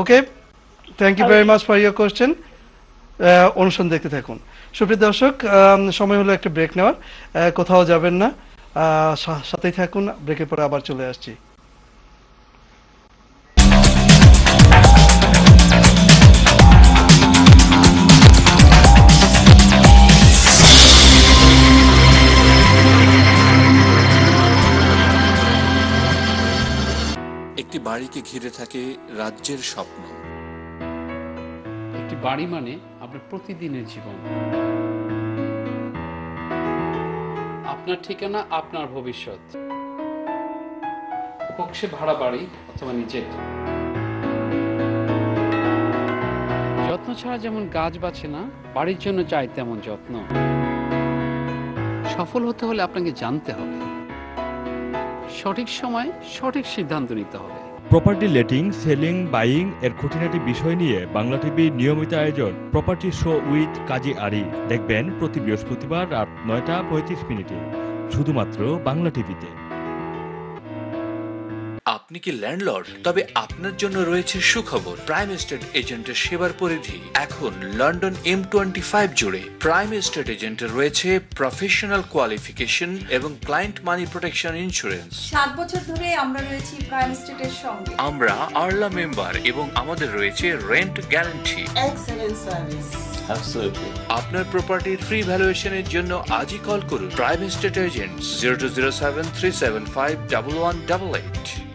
Okay thank you very much for your question অনুষ্ঠান দেখতে থাকুন। সুপ্রিয় দর্শক সময় হলো একটা ব্রেক নেওয়ার। কোথাও যাবেন না। সাথেই থাকুন। ব্রেকের পরে আবার চলে আসছি। একটি বাড়িকে ঘিরে থাকে রাজ্যের স্বপ্ন। একটি বাড়ি মানে আপনার প্রতিদিনের জীবন। আপনার ঠিকানা, আপনার ভবিষ্যৎ। সে ভাড়া বাড়ি অথবা নিজের। যত্ন ছাড়া যেমন গাছ বাঁচে না, বাড়ির জন্য চাই তেমন যত্ন। সফল হতে হলে আপনাকে জানতে হবে। সঠিক সময় সঠিক সিদ্ধান্ত নিতে হবে। প্রপার্টি লেটিং সেলিং বাইং এর খুঁটিনাটি বিষয় নিয়ে বাংলা টিভির নিয়মিত আয়োজন। প্রপার্টি শো উইথ কাজী আরি দেখবেন প্রতি বৃহস্পতিবার রাত নয়টা পঁয়ত্রিশ মিনিটে। শুধুমাত্র বাংলা টিভিতে। আপনি কি ল্যান্ডলর্ড? তবে আপনার জন্য রয়েছে সুখবর। প্রাইম এস্টেট এজেন্টের সেবার পরিধি। এখন লন্ডন এম টোয়েন্টি ফাইভ জুড়ে প্রাইম এস্টেট এজেন্টের রয়েছে প্রফেশনাল কোয়ালিফিকেশন এবং ক্লায়েন্ট মানি প্রোটেকশন ইন্স্যুরেন্স। সাত বছর ধরে আমরা রয়েছি প্রাইম স্টেটের সঙ্গে। আমরা আরলা মেম্বার এবং আমাদের রয়েছে রেন্ট গ্যারান্টি। Service. Absolutely. আপনার প্রপার্টির ফ্রি ভ্যালুয়েশনের জন্য আজই কল করুন। Prime estate agent zero two zero seven three seven five double one double eight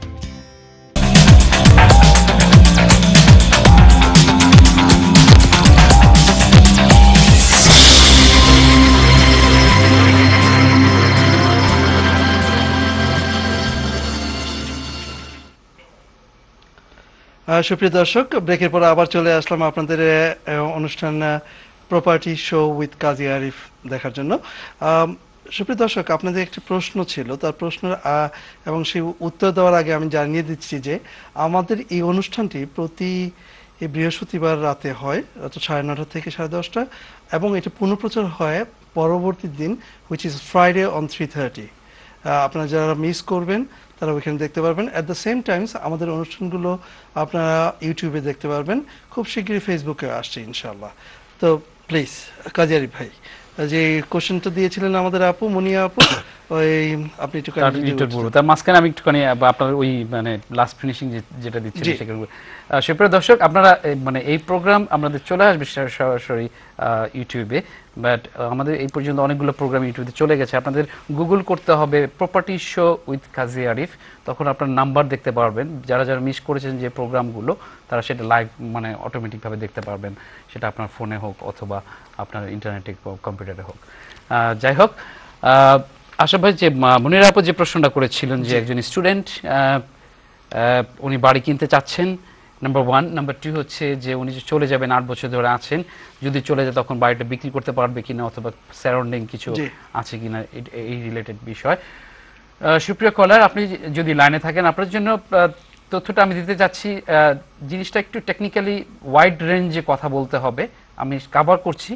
সুপ্রিয় দর্শক, ব্রেকের পর আবার চলে আসলাম আপনাদের অনুষ্ঠান property show with Kazi Arif দেখার জন্য। সুপ্রিয় দর্শক, আপনাদের একটি প্রশ্ন ছিল। তার প্রশ্নের এবং সেই উত্তর দেওয়ার আগে আমি জানিয়ে দিচ্ছি যে, আমাদের এই অনুষ্ঠানটি প্রতি বৃহস্পতিবার রাতে হয় অর্থাৎ সাড়ে নটা থেকে সাড়ে দশটা, এবং এটা পুনঃপ্রচার হয় পরবর্তী দিন which is Friday on three thirty আপনারা যারা মিস করবেন, তারা ওইখানে দেখতে পারবেন। অ্যাট দ্য সেম টাইমস আমাদের অনুষ্ঠানগুলো আপনারা ইউটিউবে দেখতে পারবেন। খুব শীঘ্রই ফেসবুকে আসছে ইনশাল্লাহ তো প্লিজ কাজিয়ারি ভাই, যে কোশ্চেনটা দিয়েছিলেন আমাদের আপু, মনিয়া আপু ওই আপনি একটু তার মাঝখানে আমি একটুখানি আপনার ওই মানে লাস্ট ফিনিশিং যেটা দর্শক আপনারা মানে এই প্রোগ্রাম আমাদের চলে আসবে সরাসরি ইউটিউবে বাট আমাদের এই পর্যন্ত অনেকগুলো প্রোগ্রাম ইউটিউবে চলে গেছে। আপনাদের গুগল করতে হবে property show with Kazi Arif তখন আপনার নাম্বার দেখতে পারবেন। যারা যারা মিস করেছেন যে প্রোগ্রামগুলো তারা সেটা লাইভ মানে অটোমেটিকভাবে দেখতে পারবেন। সেটা আপনার ফোনে হোক অথবা আপনার ইন্টারনেটে কম্পিউটারে হোক। যাই হোক আহ, আশা ভাই যে মনিরা আপু যে প্রশ্নটা করেছিলেন যে একজন স্টুডেন্ট উনি বাড়ি কিনতে চাচ্ছেন নাম্বার ওয়ান নাম্বার টু হচ্ছে যে উনি যে চলে যাবেন আট বছর ধরে আছেন যদি চলে যায় তখন বাড়িটা বিক্রি করতে পারবে কিনা অথবা সারাউন্ডিং কিছু আছে কিনা এই রিলেটেড বিষয়। সুপ্রিয় কলার আপনি যদি লাইনে থাকেন আপনার জন্য তথ্যটা আমি দিতে চাচ্ছি জিনিসটা একটু টেকনিক্যালি ওয়াইড রেঞ্জে কথা বলতে হবে। আমি কাভার করছি।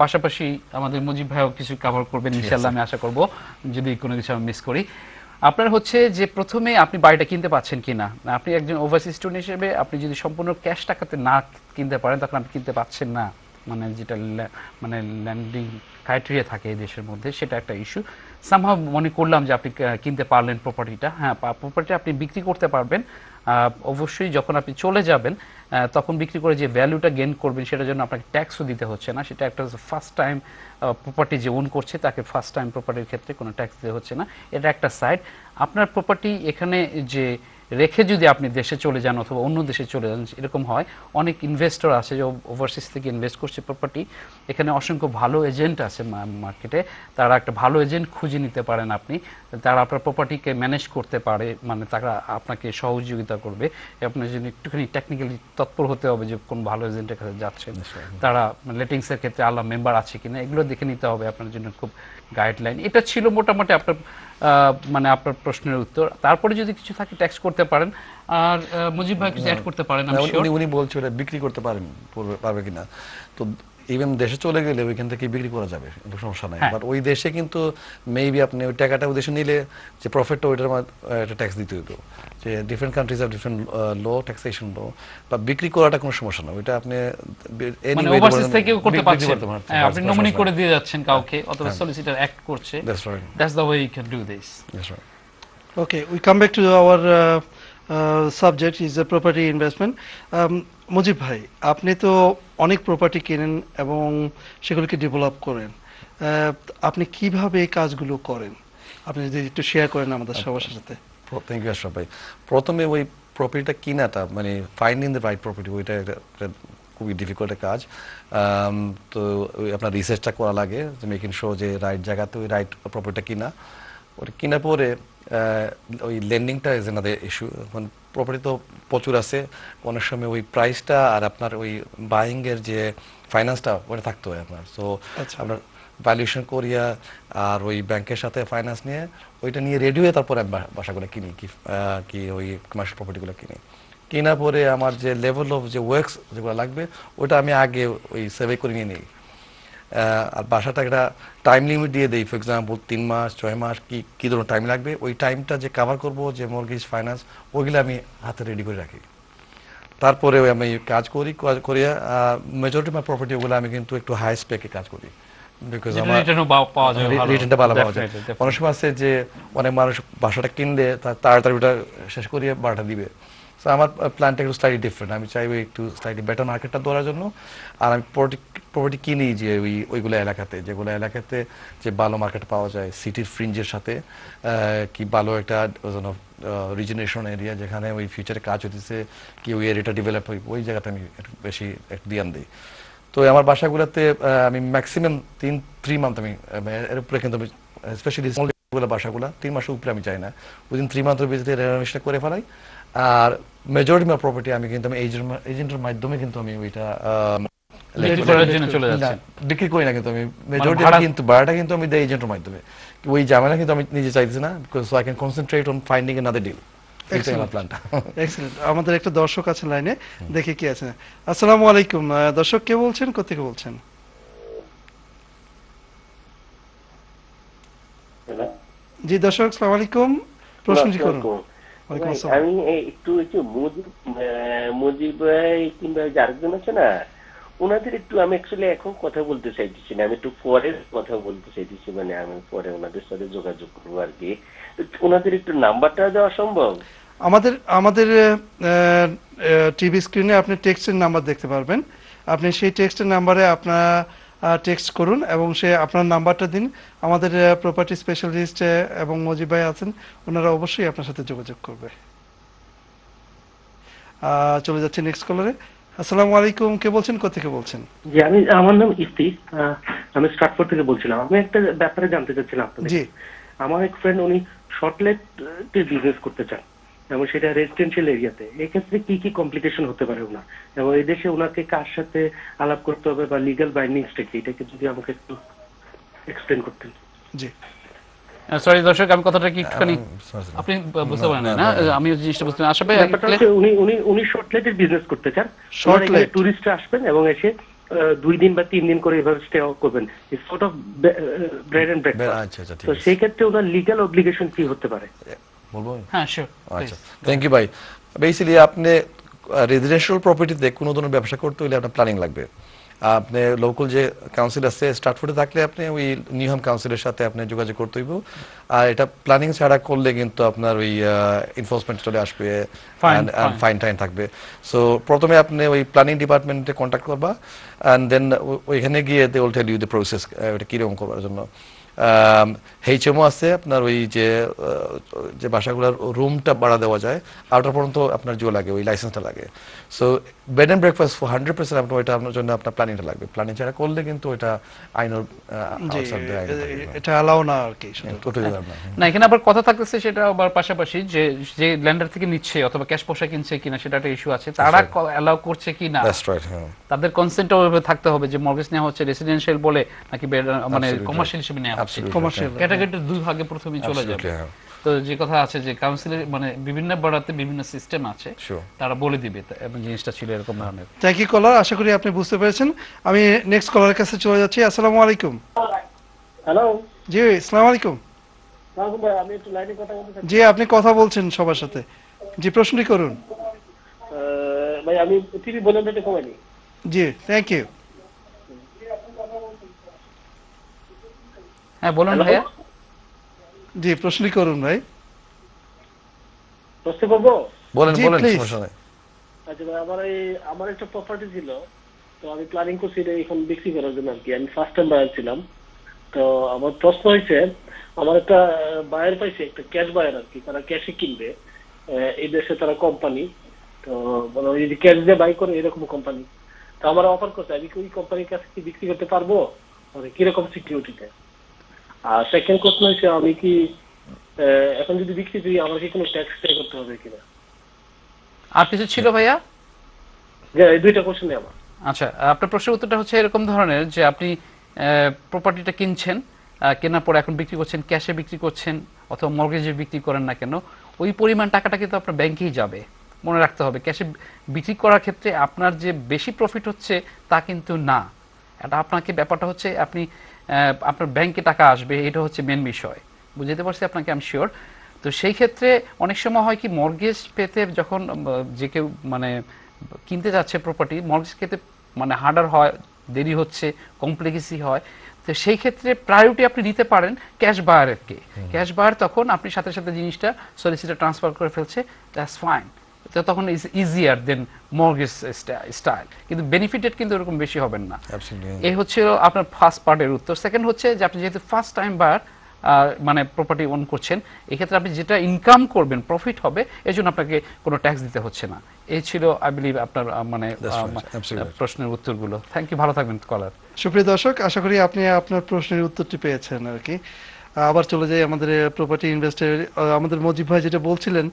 পাশাপাশি আমাদের মুজিব ভাইও কিছু কাভার করবেন ইনশাল্লাহ আমি আশা করব। যদি কোনো কিছু আমি মিস করি। আপনার হচ্ছে যে প্রথমে আপনি বাড়িটা কিনতে পাচ্ছেন কিনা? আপনি একজন ওভারসিজ স্টুডেন্ট হিসেবে আপনি যদি সম্পূর্ণ ক্যাশ টাকাতে না কিনতে পারেন তখন আপনি কিনতে পাচ্ছেন না। মানে যেটা মানে ল্যান্ডিং ক্রাইটেরিয়া থাকে এই দেশের মধ্যে সেটা একটা ইস্যু সামহাও মনে করলাম যে আপনি কিনতে পারলেন প্রপার্টিটা হ্যাঁ প্রপার্টি আপনি বিক্রি করতে পারবেন। অবশ্যই যখন আপনি চলে যাবেন তখন বিক্রি করে যে ভ্যালুটা গেন করবেন, সেটার জন্য আপনাকে ট্যাক্সও দিতে হচ্ছে না। সেটা একটা ফার্স্ট টাইম প্রপার্টি যে ওন করছে, তাকে ফার্স্ট টাইম প্রপার্টির ক্ষেত্রে কোনো ট্যাক্স দিতে হচ্ছে না। এটা একটা সাইড আপনার প্রপার্টি এখানে যে রেখে যদি আপনি দেশে চলে যান অথবা অন্য দেশে চলে যান এরকম হয়। অনেক ইনভেস্টর আছে যে ওভারসিজ থেকে ইনভেস্ট করছে প্রপার্টি এখানে অসংখ্য ভালো এজেন্ট আছে মার্কেটে তারা একটা ভালো এজেন্ট খুঁজে নিতে পারেন আপনি। তারা আপনার প্রপার্টিকে ম্যানেজ করতে পারে মানে তারা আপনাকে সহযোগিতা করবে। আপনার জন্য একটুখানি টেকনিক্যালি তৎপর হতে হবে যে কোন ভালো এজেন্টের কাছে যাচ্ছেন। তারা লেটিংসের ক্ষেত্রে আল্লাহ মেম্বার আছে কিনা এগুলো দেখে নিতে হবে আপনার জন্য খুব গাইডলাইন এটা ছিল মোটামুটি আপনার মানে আপনার প্রশ্নের উত্তর। তারপরে যদি কিছু থাকে ট্যাক্স করতে পারেন। আর মুজিব ভাই কিছু অ্যাড করতে পারেন উনি- উনি বলছিলেন বলছে বিক্রি করতে পারেন পারবে কিনা। তো ইভেন দেশে চলে গেলে ওইখান থেকে বিক্রি করা যাবে সমস্যা নাই হ্যাঁ। বাট ওই দেশে কিন্তু মেবি আপনি ওই টাকাটা ওই দেশে নিলে যে প্রফিটটা ওইটার একটা ট্যাক্স দিতে হতো যে ডিফারেন্ট কান্ট্রিজ আর ডিফারেন্ট লো ট্যাক্সেশন লো বা বিক্রি করাটা কোনো সমস্যা না ওইটা আপনি মানে ওভারসিজ থেকেও করতে পারছেন হ্যাঁ, আপনি নমিনি করে দিয়ে যাচ্ছেন কাউকে অথবা হ্যাঁ। সলিসিটার অ্যাক্ট করছে That's right. That's the way you can do this That's right. Okay, we come back to our uh, uh, subject property. Um, Mujib ভাই আপনি তো অনেক প্রপার্টি কেনেন এবং সেগুলোকে ডেভেলপ করেন। আপনি কীভাবে এই কাজগুলো করেন? আপনি যদি একটু শেয়ার করেন আমাদের সবার সাথে। থ্যাংক ইউ আশরাফ ভাই। প্রথমে ওই প্রপার্টিটা কিনাটা মানে ফাইন্ডিং দ্য রাইট প্রপার্টি ওইটা একটা খুবই ডিফিকাল্ট কাজ। তো ওই আপনার রিসার্চটা করা লাগে যে মেকিং শো যে রাইট জায়গাতে ওই রাইট প্রপার্টিটা কিনা। ওটা কেনার পরে ওই লেন্ডিংটা ইজ এনাদের ইস্যু এখন প্রপার্টি তো প্রচুর আছে। অনেক সময় ওই প্রাইসটা আর আপনার ওই বাইং এর যে ফাইন্যান্সটা ওটা থাকতে হয় আপনার। সো আচ্ছা। আপনার ভ্যালুয়েশন করিয়া আর ওই ব্যাংকের সাথে ফাইন্যান্স নিয়ে ওইটা নিয়ে রেডি হয়ে তারপরে আমি বাসাগুলো কিনি কি কি ওই কমার্শিয়াল প্রপার্টিগুলো কিনি। কেনার পরে আমার যে লেভেল অফ যে ওয়ার্কস যেগুলো লাগবে ওটা আমি আগে ওই সার্ভে করে নিয়ে নিই। আর বাসাটা একটা টাইম লিমিট দিয়ে দেই। ফর এক্সাম্পল তিন মাস ছয় মাস কি কি ধরনের টাইম লাগবে? ওই টাইমটা যে কভার করব যে মর্গেজ ফাইন্যান্স ওইগুলো আমি হাতে রেডি করে রাখি। তারপরে আমি কাজ করি করিয়া মেজরিটি আমার প্রপার্টি ওগুলো আমি কিন্তু একটু হাই স্পেকে কাজ করি। বিকজ আমার। রিটার্নটা ভালো। পাওয়া যায়. অনেক সময় আছে যে অনেক মানুষ বাসাটা কিনলে তাড়াতাড়ি ওটা শেষ করিয়ে বাড়াটা দিবে। সো আমার প্ল্যানটা একটু স্লাইডলি ডিফারেন্ট আমি চাইব একটু স্লাইডলি বেটার মার্কেটটা ধরার জন্য। আর আমি প্রপার্টি কিনি যে ওই, ওইগুলো এলাকাতে। যেগুলো এলাকাতে যে ভালো মার্কেট পাওয়া যায়। সিটির ফ্রিঞ্জের সাথে কি ভালো একটা রিজেনারেশন এরিয়া যেখানে ওই ফিউচারে কাজ হতেছে কি ওই এরিয়াটা ডেভেলপ হই ওই জায়গাতে আমি বেশি একটু ধ্যান দিই। তো আমার বাসাগুলোতে আমি ম্যাক্সিমাম তিন থ্রি মান্থ আমি এর উপরে কিন্তু আমি স্পেশালি বাসাগুলো, তিন মাসের উপরে আমি চাই না। উইদিন থ্রি মান্থের ভিতরে রেনোভেশন করে ফেলাই। আর মেজরিটি আমার প্রপার্টি আমি কিন্তু আমি এজেন্টের মাধ্যমে কিন্তু আমি ওইটা বিক্রি করি না কিন্তু আমি। মেজরিটি কিন্তু ভাড়াটা কিন্তু আমি দেই এজেন্টের মাধ্যমে। ওই কিন্তু আমি নিজে চাইতেছি না because I can concentrate on finding another deal আমাদের একটা দর্শক আছে লাইনে দেখে কি আছে। আসসালামু আলাইকুম দর্শক কে বলছেন কোথেকে বলছেন? জি দর্শক আসসালামু আলাইকুম। প্রশ্নটি করুন। আমি একটু একটু মুজিব মুজিব ভাই কিংবা আরেকজন আছে না ওনাদের একটু আমি অ্যাকচুয়ালি এখন কথা বলতে চাইতেছি না। আমি একটু পরে কথা বলতে চাইতেছি মানে আমি পরে ওনাদের সাথে যোগাযোগ করব আর কি। ওনাদের একটু নাম্বারটা দেওয়া সম্ভব? আমাদের আমাদের টিভি স্ক্রিনে আপনি টেক্সটের নাম্বার দেখতে পারবেন। আপনি সেই টেক্সটের নাম্বারে আপনার টেক্সট করুন এবং সে আপনার নাম্বারটা দিন। আমাদের প্রপার্টি স্পেশালিস্ট এবং মজিব ভাই আছেন ওনারা অবশ্যই আপনার সাথে যোগাযোগ করবে। চলে যাচ্ছে নেক্সট কলারে আসসালামু আলাইকুম কে বলছেন কোথেকে বলছেন? জি আমি আমার নাম আহ, আমি স্টার্টফোর্ড থেকে বলছিলাম। আমি একটা ব্যাপারে জানতে চাচ্ছিলাম আপনাদের। জি। আমার এক ফ্রেন্ড উনি শর্টলেট বিজনেস করতে চান। এবং সেটা রেসিডেন্সিয়াল এরিয়াতে এক্ষেত্রে কি কি কমপ্লিকেশন হতে পারে ওনার? এবং এই দেশে ওনাকে কার সাথে আলাপ করতে হবে বা লিগাল বাইন্ডিংসটা কি? এটাকে যদি আমাকে একটু এক্সপ্লেন করতেন। জি। সরি দর্শক আমি কথাটা কি একটুখানি. আপনি বুঝতে পারেন না আমি জিনিসটা বুঝতে আশা ব্যাপারটা উনি উনি উনি শর্টলেটের বিজনেস করতে চান। Shortlet? টুরিস্টরা আসবেন এবং এসে আহ, দুই দিন বা তিন দিন করে এভাবে স্টে করবেন। Sort of bed and breakfast তো সেই ক্ষেত্রে ওনার লিগাল অব্লিগেশন কি হতে পারে? বলব? হ্যাঁ শিওর আচ্ছা থ্যাংক ইউ ভাই বেসিক্যালি আপনি রেজিডেন্সিয়াল প্রপার্টিতে কোনো ধরনের ব্যবসা করতে হলে আপনার প্ল্যানিং লাগবে। আপনি লোকাল যে কাউন্সিল আছে থাকলে আপনি ওই নিয়ম কাউন্সিলের সাথে আপনি যোগাযোগ করতে হইব। আর এটা প্ল্যানিং ছাড়া করলে কিন্তু আপনার ওই এনফোর্সমেন্ট চলে আসবে. ফাইন টাইন থাকবে। সো প্রথমে আপনি ওই প্ল্যানিং ডিপার্টমেন্টে কন্ট্যাক্ট করবা অ্যান্ড দেন ওইখানে গিয়ে they will tell you the process কীরকম করবার জন্য। এইচএমও আছে আপনার ওই যে যে বাসাগুলোর রুমটা ভাড়া দেওয়া যায় আর ওটা পর্যন্ত আপনার জিও লাগে ওই লাইসেন্সটা লাগে। So bed and breakfast for hundred percent আপনার ওইটা আপনার জন্য আপনার প্ল্যানিংটা লাগবে। প্ল্যানিং ছাড়া করলে কিন্তু ওইটা আইনের এটা অ্যালাউ না আর কি টোটালি না। এখানে আবার কথা থাকতেছে সেটা আবার পাশাপাশি যে যে ল্যান্ডার থেকে নিচ্ছে অথবা ক্যাশ পয়সা কিনছে কিনা সেটা একটা ইস্যু আছে। তারা অ্যালাউ করছে কি না? দ্যাটস রাইট হ্যাঁ। তাদের কনসেন্টও থাকতে হবে যে মর্গেজ নেওয়া হচ্ছে রেসিডেন্সিয়াল বলে নাকি মানে. কমার্শিয়াল হিসেবে নেওয়া ক্যাটাগরিটা দুই ভাগে প্রথমে চলে যাবে। তো যে কথা আছে যে কাউন্সিলের মানে বিভিন্ন বড়াতে বিভিন্ন সিস্টেম আছে তারা বলে দিবে এবং জিনিসটা ছিল এরকম ধরনের। থ্যাংক ইউ কলার আশা করি আপনি বুঝতে পেরেছেন। আমি নেক্সট কলারের কাছে চলে যাচ্ছি। আসসালামু আলাইকুম। হ্যালো জি আসসালামু আলাইকুম। আমি একটু লাইনে কথা বলতে জি আপনি কথা বলছেন সবার সাথে। জি প্রশ্নটি করুন। ভাই আমি টিভি ভলিউমটা কমাইনি জি থ্যাংক ইউ হ্যাঁ বলুন ভাইয়া। জি প্রশ্নটি করুন ভাই। প্রশ্ন করব? বলেন বলেন সমস্যা নেই। আচ্ছা ভাই আমার এই আমার একটা প্রপার্টি ছিল। তো আমি প্ল্যানিং করছি এটা এখন বিক্রি করার জন্য আর কি। আমি ফার্স্ট টাইম বায়ার ছিলাম। তো আমার প্রশ্ন হয়েছে আমার একটা বায়ার পাইছে একটা ক্যাশ বায়ার আর কি। তারা ক্যাশে কিনবে আহ, এই দেশে তারা কোম্পানি তো বলো এই যে ক্যাশ দিয়ে বাই করে এরকম কোম্পানি তো আমার অফার করছে আমি কি ওই কোম্পানির কাছে কি বিক্রি করতে পারব? মানে কীরকম সিকিউরিটিতে আর সেকেন্ড হয়েছে আমি কি এখন যদি বিক্রি করি আমার কি কোনো ট্যাক্স পে করতে হবে কিনা? আর কিছু ছিল ভাইয়া? এই দুইটা কোশ্চেন আমার। আচ্ছা আপনার প্রশ্নের উত্তরটা হচ্ছে এরকম ধরনের যে আপনি প্রপার্টিটা কিনছেন কেনার পর এখন বিক্রি করছেন ক্যাশে বিক্রি করছেন অথবা মর্গেজে বিক্রি করেন না কেন ওই পরিমাণ টাকাটা কিন্তু আপনার ব্যাংকেই যাবে। মনে রাখতে হবে ক্যাশে বিক্রি করার ক্ষেত্রে আপনার যে বেশি প্রফিট হচ্ছে তা কিন্তু না। এটা আপনাকে ব্যাপারটা হচ্ছে আপনি আপনার ব্যাংকে টাকা আসবে এটা হচ্ছে মেন বিষয়। বুঝতে পারছি আপনাকে আমি শিওর তো সেই ক্ষেত্রে অনেক সময় হয় কি মর্গেজ পেতে যখন যে কেউ মানে কিনতে যাচ্ছে প্রপার্টি মর্গেজ পেতে মানে হার্ডার হয় দেরি হচ্ছে কমপ্লেক্সি হয়। তো সেই ক্ষেত্রে প্রায়োরিটি আপনি নিতে পারেন ক্যাশ বায়ারকে ক্যাশ বায়ার তখন আপনি সাথে সাথে জিনিসটা সলিসিটার ট্রান্সফার করে ফেলছে দ্যাটস ফাইন তো তখন is easier than mortgage style কিন্তু বেনিফিটেড কিন্তু এরকম বেশি হবেন না। এই হচ্ছে আপনার ফার্স্ট পার্টের উত্তর। সেকেন্ড হচ্ছে যে আপনি যেহেতু ফার্স্ট টাইম বায়ার মানে প্রপার্টি ওন করছেন এক্ষেত্রে আপনি যেটা ইনকাম করবেন প্রফিট হবে এই জন্য আপনাকে কোনো ট্যাক্স দিতে হচ্ছে না। এই ছিল আই বিলিভ আপনার মানে. প্রশ্নের উত্তরগুলো। থ্যাংক ইউ ভালো থাকবেন কলার সুপ্রিয় দর্শক আশা করি আপনি আপনার প্রশ্নের উত্তরটি পেয়েছেন আর কি। আবার চলে যাই আমাদের প্রপার্টি ইনভেস্টর আমাদের মজিব ভাই যেটা বলছিলেন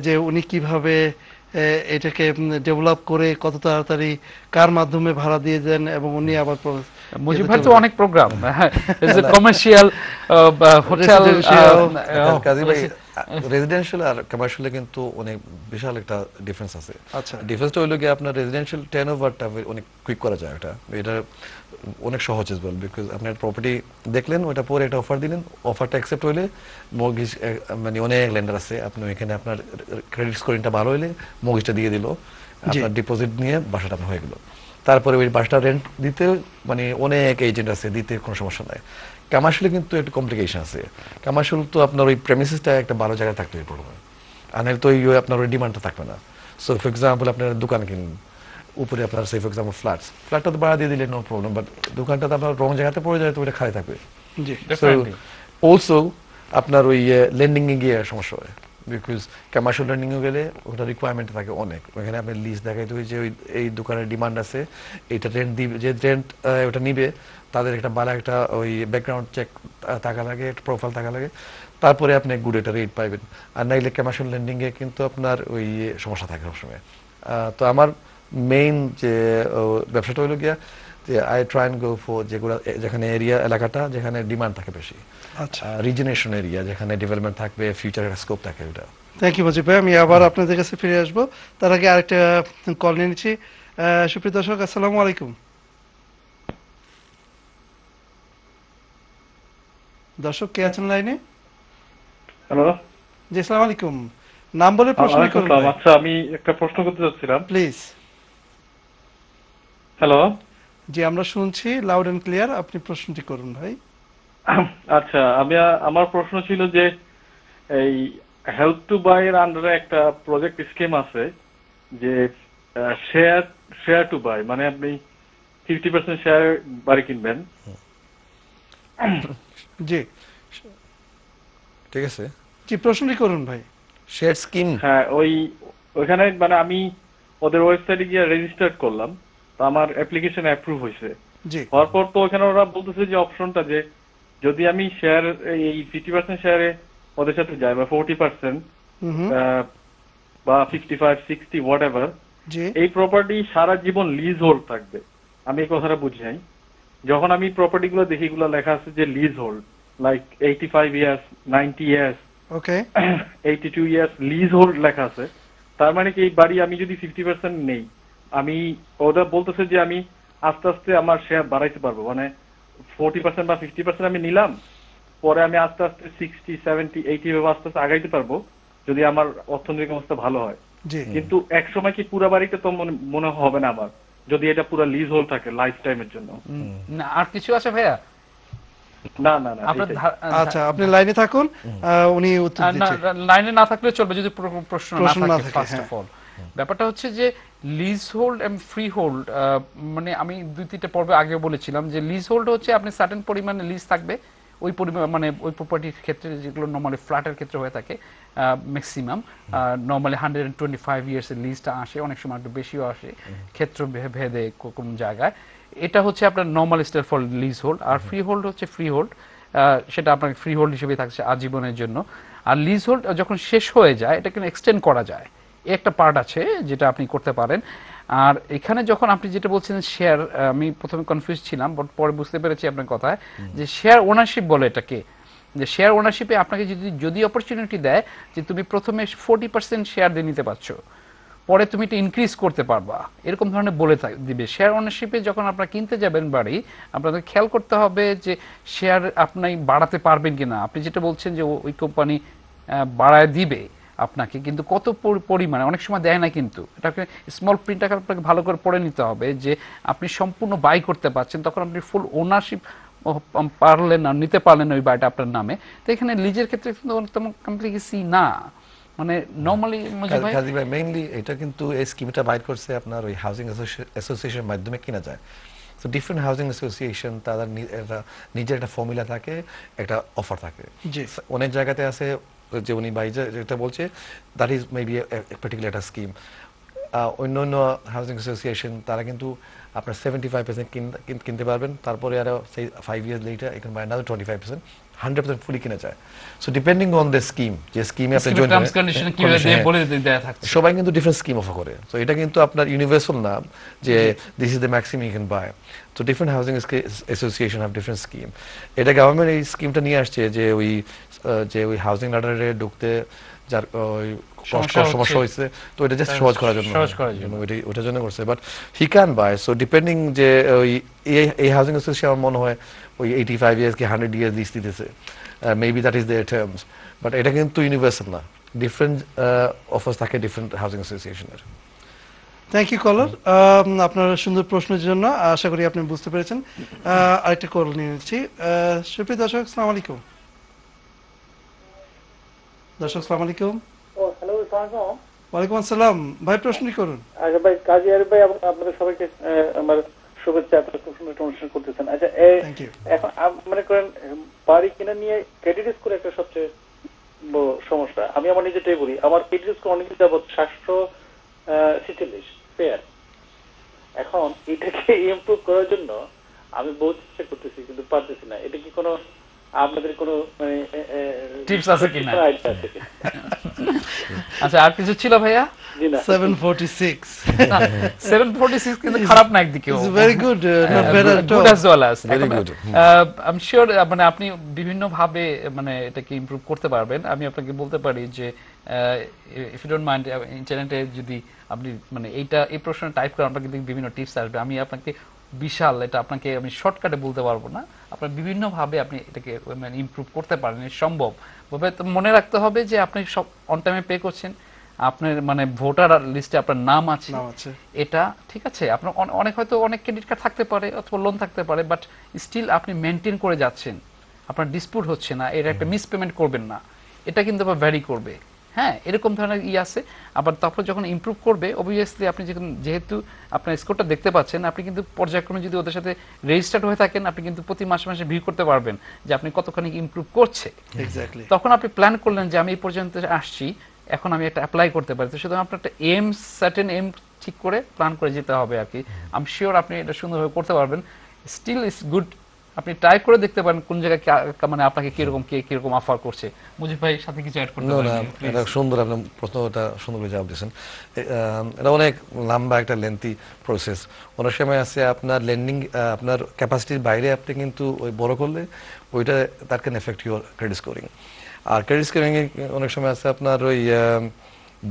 যে উনি কীভাবে আহ, এটাকে ডেভেলপ করে কত তাড়াতাড়ি কার মাধ্যমে ভাড়া দিয়ে দেন এবং উনি আবার মজিব মুজিব ভাই তো অনেক প্রোগ্রাম কমার্শিয়াল হোটেল কাজী ভাই রেজিডেন্সিয়াল আর কমার্শিয়ালে কিন্তু অনেক বিশাল একটা ডিফারেন্স আছে। আচ্ছা। ডিফারেন্সটা গিয়ে আপনার রেজিডেন্সিয়াল ওভারটা অনেক কুইক করা যায় এটা এটা অনেক সহজ ইজ বিকজ আপনার প্রপার্টি দেখলেন ওটা পরে একটা অফার দিলেন অফারটা অ্যাকসেপ্ট হইলে মর্গেজ মানে অনেক লেন্ডার আছে। আপনি ওইখানে আপনার ক্রেডিট স্কোরিংটা ভালো হইলে মর্গেজটা দিয়ে দিল। আপনার ডিপোজিট নিয়ে বাসাটা আপনার হয়ে গেল। তারপরে ওই বাসটা রেন্ট দিতে মানে অনেক এজেন্ট আছে দিতে কোনো সমস্যা নাই। কমার্শিয়ালে কিন্তু একটু কমপ্লিকেশন আছে। কমার্শিয়াল তো আপনার ওই প্রেমিসিসটা একটা ভালো জায়গায় থাকতে হবে প্রথমে আর তো ওই আপনার ওই ডিমান্ডটা থাকবে না। সো ফর এক্সাম্পল আপনার দোকান কিনুন উপরে আপনার সে ফর এক্সাম্পল ফ্ল্যাটস ফ্ল্যাটটা তো ভাড়া দিয়ে দিলে নো প্রবলেম বাট দোকানটা তো আপনার রং জায়গাতে পড়ে যায় তো ওটা খালি থাকবে। অলসো আপনার ওই লেন্ডিং এ গিয়ে সমস্যা হয়। বিকজ কমার্শিয়াল লেন্ডিং এ গেলে ওটা রিকোয়ারমেন্ট থাকে অনেক। ওখানে আপনি লিস্ট দেখাইতে হয় যে ওই এই দোকানের ডিমান্ড আছে এটা রেন্ট দিবে যে রেন্ট ওটা নিবে তাদের একটা ভালো একটা ওই ব্যাকগ্রাউন্ড চেক থাকা লাগে একটা প্রোফাইল থাকা লাগে। তারপরে আপনি গুড একটা রেট পাইবেন। আর নাইলে কমার্শিয়াল লেন্ডিং এ কিন্তু আপনার ওই সমস্যা থাকে সবসময়। তো আমার মেইন যে ব্যবসাটা হলো গিয়া যে আই ট্রাই গো ফর যেগুলো যেখানে এরিয়া এলাকাটা যেখানে ডিমান্ড থাকে বেশি। আচ্ছা। রিজনেশন এরিয়া যেখানে ডেভেলপমেন্ট থাকবে ফিউচার ফিউচারের স্কোপ থাকে ওটা থ্যাংক ইউ মজিব ভাই। আমি আবার আপনাদের কাছে ফিরে আসব। তার আগে আরেকটা কল নিয়ে নিচ্ছি। সুপ্রিয় দর্শক আসসালামু আলাইকুম। দর্শক কে আছেন লাইনে? হ্যালো। জি আসসালামু আলাইকুম। নাম বলে প্রশ্ন করুন আচ্ছা আমি একটা প্রশ্ন করতে চাচ্ছিলাম। Please hello. জি আমরা শুনছি লাউড এন্ড ক্লিয়ার আপনি প্রশ্নটি করুন ভাই। আচ্ছা আমি আমার প্রশ্ন ছিল যে এই হেল্প টু বাই এর আন্ডারে একটা প্রজেক্ট স্কিম আছে যে শেয়ার শেয়ার টু বাই মানে আপনি ফিফটি পার্সেন্ট শেয়ার বাড়ি কিনবেন। জি। ঠিক আছে। জি প্রশ্নটি করুন ভাই। শেয়ার স্কিম হ্যাঁ ওই ওইখানে মানে আমি ওদের ওয়েবসাইটে গিয়ে রেজিস্টার করলাম তো আমার অ্যাপ্লিকেশন অ্যাপ্রুভ হয়েছে। জি। হওয়ার পর তো ওখানে ওরা বলতেছে যে অপশনটা যে যদি আমি শেয়ার এই ফিফটি পার্সেন্ট শেয়ারে ওদের সাথে যাই বা ফোরটি পার্সেন্ট বা fifty five sixty whatever এই প্রপার্টি সারা জীবন লিজ হোল্ড থাকবে। আমি এই কথাটা বুঝি নাই। যখন আমি প্রপার্টি গুলো দেখি এগুলো লেখা আছে যে leasehold like eighty five years ninety years okay eighty two years leasehold লেখা আছে। তার মানে কি এই বাড়ি আমি যদি ফিফটি পার্সেন্ট নেই আমি ওরা বলতেছে যে আমি আস্তে আস্তে আমার শেয়ার বাড়াইতে পারব। মানে ফোর্টি পার্সেন্ট বা ফিফটি পার্সেন্ট আমি নিলাম পরে আমি আস্তে আস্তে সিক্সটি সেভেন্টি এইটি ভাবে আস্তে আস্তে আগাইতে পারব যদি আমার অর্থনৈতিক অবস্থা ভালো হয়। কিন্তু এক সময় কি পুরো বাড়িতে তো মনে হবে না আমার। যদি এটা পুরো লিজ হোল্ড থাকে লাইফ টাইমের জন্য। না আর কিছু আছে ভাইয়া? না না না আচ্ছা আপনি লাইনে থাকুন উনি উত্তর দিচ্ছে। লাইনে না থাকলে চলবে যদি প্রশ্ন না থাকে ফার্স্ট। অফ অল ব্যাপারটা হচ্ছে যে lease hold and free hold মানে আমি দুই তিনটা পর্বে আগে বলেছিলাম যে লিজ হোল্ড হচ্ছে আপনি সার্টেন পরিমাণে লিজ থাকবে ওই পরিমাণ মানে ওই প্রপার্টির ক্ষেত্রে যেগুলো নর্মালি ফ্ল্যাটের ক্ষেত্রে হয়ে থাকে maximum normally hundred and twenty five years এর লিজটা আসে অনেক সময় একটু বেশিও আসে ক্ষেত্র ভেদে কোন জায়গায়। এটা হচ্ছে আপনার normal style for leasehold আর ফ্রি হোল্ড হচ্ছে ফ্রি হোল্ড সেটা আপনার ফ্রি হোল্ড হিসেবে থাকছে আজীবনের জন্য। আর লিজ হোল্ড যখন শেষ হয়ে যায় এটা কিন্তু এক্সটেন্ড করা যায়। একটা পার্ট আছে যেটা আপনি করতে পারেন। আর এখানে যখন আপনি যেটা বলছেন শেয়ার আমি প্রথমে কনফিউজ ছিলাম বাট পরে বুঝতে পেরেছি আপনার কথায় যে শেয়ার ওনারশিপ বলে এটাকে যে শেয়ার ওনারশিপে আপনাকে যদি যদি অপরচুনিটি দেয় যে তুমি প্রথমে ফোর্টি পার্সেন্ট শেয়ার দিয়ে নিতে পারছ পরে তুমি এটা ইনক্রিজ করতে পারবা এরকম ধরনের বলে দিবে। শেয়ার ওনারশিপে যখন আপনারা কিনতে যাবেন বাড়ি আপনাদের খেয়াল করতে হবে যে শেয়ার আপনি বাড়াতে পারবেন কিনা। আপনি যেটা বলছেন যে ওই কোম্পানি বাড়ায় দিবে। আপনাকে কিন্তু কত পরিমাণে অনেক সময় দেয় না কিন্তু। এটাকে স্মল প্রিন্ট আকার আপনাকে ভালো করে পড়ে নিতে হবে যে আপনি সম্পূর্ণ বাই করতে পারছেন তখন আপনি ফুল ওনারশিপ পারলেন না নিতে পারলেন ওই বাড়িটা আপনার নামে। তো এখানে লিজের ক্ষেত্রে কিন্তু তেমন কমপ্লিকেসি না। মানে নর্মালি ভাই? কাজী ভাই মেইনলি এটা কিন্তু এই স্কিমটা বাইর করছে আপনার ওই হাউজিং অ্যাসোসিয়েশনের মাধ্যমে কিনা যায়। তো ডিফারেন্ট হাউজিং অ্যাসোসিয়েশন তাদের নিজের একটা ফর্মুলা থাকে একটা অফার থাকে। জি। অনেক জায়গাতে আছে যে উনি ভাই যেটা বলছে দ্যাট ইজ মেবি পার্টিকুলার একটা স্কিম অন্য অন্য হাউজিং অ্যাসোসিয়েশন তারা কিন্তু আপনার সেভেন্টি ফাইভ পার্সেন্ট কিনতে পারবেন। তারপরে আরও সেই ফাইভ ইয়ার্স লেটার এখানে by another twenty five percent hundred percent fully কিনা যায়। So depending on the scheme যে স্কিমে আপনি condition হ্যাঁ, হ্যাঁ। সবাই কিন্তু ডিফারেন্ট স্কিম অফার করে। তো এটা কিন্তু আপনার ইউনিভার্সাল না যে this is the maximum you can buy তো different housing association have different scheme এটা গভর্নমেন্ট এই স্কিমটা নিয়ে আসছে যে ওই যে ওই হাউজিং লাডারে ঢুকতে যার ওই সমস্যা সমস্যা হয়েছে তো এটা জাস্ট হ্যাঁ, সহজ করার জন্য। সহজ করার জন্য। ওটার জন্য করছে। But he can buy so depending যে ওই এই হাউজিং অ্যাসোসিয়েশন আমার মনে হয় ওই এইটি ফাইভ ইয়ার্স কি হান্ড্রেড ইয়ার্স লিস্ট দিতেছে। Maybe that is their terms but এটা কিন্তু ইউনিভার্সাল না। ডিফারেন্ট অফার্স থাকে ডিফারেন্ট হাউজিং অ্যাসোসিয়েশনের থ্যাংক ইউ কলার আপনার সুন্দর প্রশ্নের জন্য আশা করি আপনি বুঝতে পেরেছেন। আহ, আরেকটা কল নিয়ে নিচ্ছি। আহ, সুপ্রিয় দর্শক সালাম আলাইকুম। দর্শক সালাম আলাইকুম। ওয়ালাইকুম আসসালাম। ভাই প্রশ্নটি করুন। আচ্ছা ভাই কাজী আরিফ ভাই আপনাদের সবাইকে আমার শুভেচ্ছা আপনারা খুব সুন্দর একটা অনুষ্ঠান করতেছেন। আচ্ছা. এখন মনে করেন বাড়ি কিনা নিয়ে ক্রেডিট স্কোর একটা সবচেয়ে সমস্যা। আমি আমার নিজেটাই বলি আমার ক্রেডিট স্কোর অনেক যাবৎ সাতশো ছেচল্লিশ ফেয়ার এখন এটাকে ইমপ্রুভ করার জন্য আমি বহুত চেষ্টা করতেছি কিন্তু পারতেছি না। এটা কি কোনো আপনাদের কোনো মানে Tips আছে কিনা? আচ্ছা আর কিছু ছিল ভাইয়া? জি 746 সেভেন ফোর্টি সিক্স কিন্তু খারাপ না একদিকে। It's very good, not bad good as well as Very good. I sure মানে আপনি বিভিন্ন ভাবে মানে এটাকে ইমপ্রুভ করতে পারবেন। আমি আপনাকে বলতে পারি যে ইফ ইউ ডোন্ট মাইন্ড ইন্টারনেটে যদি আপনি মানে এইটা এই প্রশ্ন টাইপ করেন আপনাকে বিভিন্ন টিপস আসবে। আমি আপনাকে বিশাল এটা আপনাকে আমি শর্টকাটে বলতে পারব না। আপনার বিভিন্ন ভাবে আপনি এটাকে মানে ইমপ্রুভ করতে পারেন সম্ভব। তবে মনে রাখতে হবে যে আপনি সব অন টাইমে পে করছেন। আপনার মানে ভোটার লিস্টে আপনার নাম আছে। এটা ঠিক আছে আপনার অনে- অনেক হয়তো অনেক ক্রেডিট কার্ড থাকতে পারে অথবা লোন থাকতে পারে বাট স্টিল আপনি মেনটেন করে যাচ্ছেন। আপনার ডিসপুট হচ্ছে না এর একটা মিস পেমেন্ট করবেন না। এটা কিন্তু আবার ভ্যারি করবে। হ্যাঁ এরকম ধরনের ই আছে। আবার তারপর যখন ইমপ্রুভ করবে অবভিয়াসলি আপনি যখন যেহেতু আপনার স্কোরটা দেখতে পাচ্ছেন আপনি কিন্তু পর্যায়ক্রমে যদি ওদের সাথে রেজিস্টার্ড হয়ে থাকেন আপনি কিন্তু প্রতি মাসে মাসে ভিউ করতে পারবেন যে আপনি কতখানি ইমপ্রুভ করছে। তখন আপনি প্ল্যান করলেন যে আমি এই পর্যন্ত আসছি এখন আমি একটা অ্যাপ্লাই করতে পারি। তো সুতরাং আপনার একটা এম সার্টেন এম ঠিক করে প্ল্যান করে যেতে হবে আর কি। আমি শিওর আপনি এটা সুন্দরভাবে করতে পারবেন। স্টিল ইজ গুড আপনি ট্রাই করে দেখতে পারেন কোন জায়গায় মানে আপনাকে কীরকম কে কীরকম অফার করছে। মুজিব ভাই সাথে কিছু অ্যাড করতে পারেন এটা সুন্দর আপনার প্রশ্নটা সুন্দর করে জবাব দিয়েছেন। এটা অনেক লম্বা একটা লেন্থি প্রসেস অনেক সময় আছে আপনার লেন্ডিং আপনার ক্যাপাসিটির বাইরে আপনি কিন্তু ওই বড় করলে ওইটা that can effect your credit scoring R credit scoring অনেক সময় আছে আপনার ওই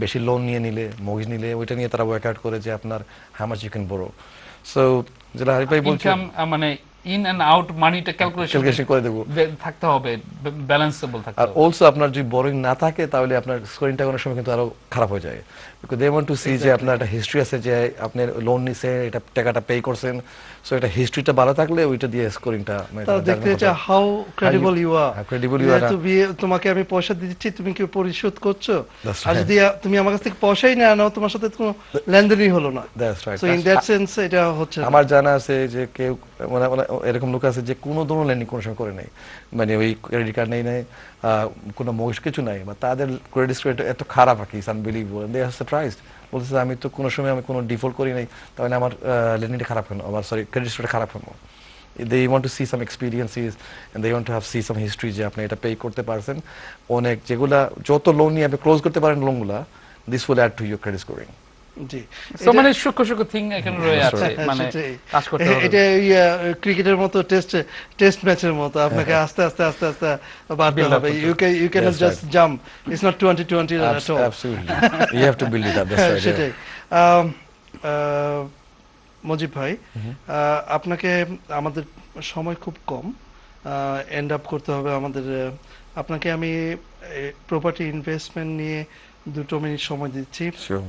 বেশি লোন নিয়ে নিলে মগজ নিলে ওইটা নিয়ে তারা ওয়ার্ক আউট করে যে আপনার হাউ মাচ ইউ ক্যান বড় সো যেটা হারিফ ভাই বলছেন মানে ইন এন্ড আউট মানিটা ক্যালকুলেশন করে দেবো। থাকতে হবে ব্যালেন্সেবল থাকতে আর অলসো আপনার যদি বোরিং না থাকে তাহলে আপনার স্কোরিংটা কোনো সময় কিন্তু আরও খারাপ হয়ে যায় দে ওয়ান্ট টু সি যে আপনার একটা হিস্ট্রি আছে যে আপনি লোন নিছে এটা টাকাটা পে করছেন। সো এটা হিস্ট্রিটা ভালো থাকলে ওইটা দিয়ে স্কোরিংটা তারা দেখতে চায় how credible you are credible you are তুমি তোমাকে আমি পয়সা দিচ্ছি তুমি কি পরিশোধ করছ। আর. যদি তুমি আমার কাছ থেকে পয়সাই না নাও তোমার সাথে কোনো লেনদেনই হলো না। That's right. So in that sense এটা হচ্ছে। আমার জানা আছে যে কেউ মানে মানে এরকম লোক আছে যে কোনো ধরনের লেন্ডিং কোনো সময় করে নাই। মানে ওই ক্রেডিট কার্ড নেই নাই কোনো মগজ কিছু নাই। বা তাদের ক্রেডিট স্কোর এত খারাপ আর কি আনবিলিভেবল দে আর সারপ্রাইজড বলতেছে, আমি তো কোনো সময় আমি কোনো ডিফল্ট করি নাই, তাহলে আমার লেন্ডিংটা খারাপ কেন আমার সরি ক্রেডিট স্কোরটা খারাপ কেন they want to see some experiences they want to have see some history যে আপনি এটা পে করতে পারছেন। অনেক যেগুলা, যত লোন নিয়ে আপনি ক্লোজ করতে পারেন লোনগুলা this will add to your credit scoring জি। মানে সূক্ষ্ম সূক্ষ্ম থিং এখানে রয়ে আছে মানে কাজ করতে হবে। এটা ক্রিকেটের মতো টেস্ট টেস্ট ম্যাচের মতো আপনাকে আস্তে আস্তে আস্তে আস্তে বাড়তে হবে। You can you can just jump it's not সেটাই। আহ, মজিব ভাই আহ, আপনাকে আমাদের সময় খুব কম এন্ড আপ করতে হবে আমাদের আপনাকে আমি প্রপার্টি ইনভেস্টমেন্ট নিয়ে দুটো মিনিট সময় দিচ্ছি.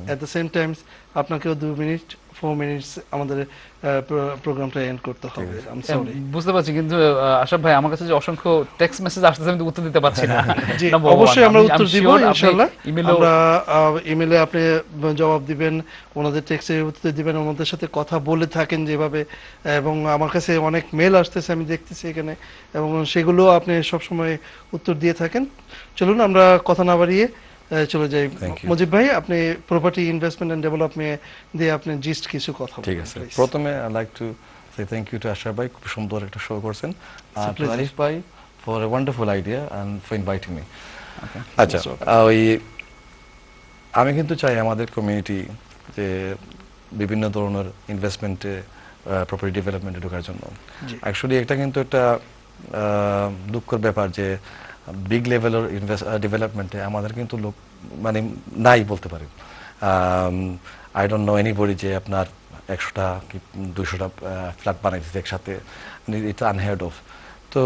এট দ্য সেম টাইমস আপনাকেও দু মিনিট ফোর মিনিটস আমাদের প্রোগ্রামটা এন্ড করতে হবে। আই সরি বুঝতে পারছি কিন্তু আশরাফ ভাই আমার কাছে যে অসংখ্য টেক্সট মেসেজ আসতেছে আমি উত্তর দিতে পারছি না। জি অবশ্যই আমরা আমি- উত্তর দিব আপনি ইনশাআল্লাহ। আমরা ইমেলে আপনি জবাব দিবেন ওনাদের টেক্সটের উত্তর দিবেন ওনাদের সাথে কথা বলে থাকেন যেভাবে এবং আমার কাছে অনেক মেল আসতেছে আমি দেখতেছি এখানে এবং সেগুলো আপনি সব সময় উত্তর দিয়ে থাকেন। চলুন আমরা কথা না বাড়িয়ে চলে যাই. মজিব ভাই আপনি প্রপার্টি ইনভেস্টমেন্ট এন্ড ডেভেলপমেন্ট দিয়ে আপনি জিস্ট কিছু কথা ঠিক আছে। প্রথমে I like to say thank you to Ashraf ভাই খুব সুন্দর একটা শো করছেন। আর আরিফ ভাই for a wonderful idea and for inviting me আচ্ছা ওই আমি কিন্তু চাই আমাদের কমিউনিটি যে বিভিন্ন ধরনের ইনভেস্টমেন্টে প্রপার্টি ডেভেলপমেন্টে ঢোকার জন্য। অ্যাকচুয়ালি এটা কিন্তু একটা দুঃখের ব্যাপার যে বিগ লেভেলের ডেভেলপমেন্টে আমাদের কিন্তু লোক মানে নাই বলতে পারি আই ডোন্ট নো এনিবডি যে আপনার একশোটা কি দুশোটা ফ্ল্যাট বানাইছে একসাথে। এটা আনহেড অফ তো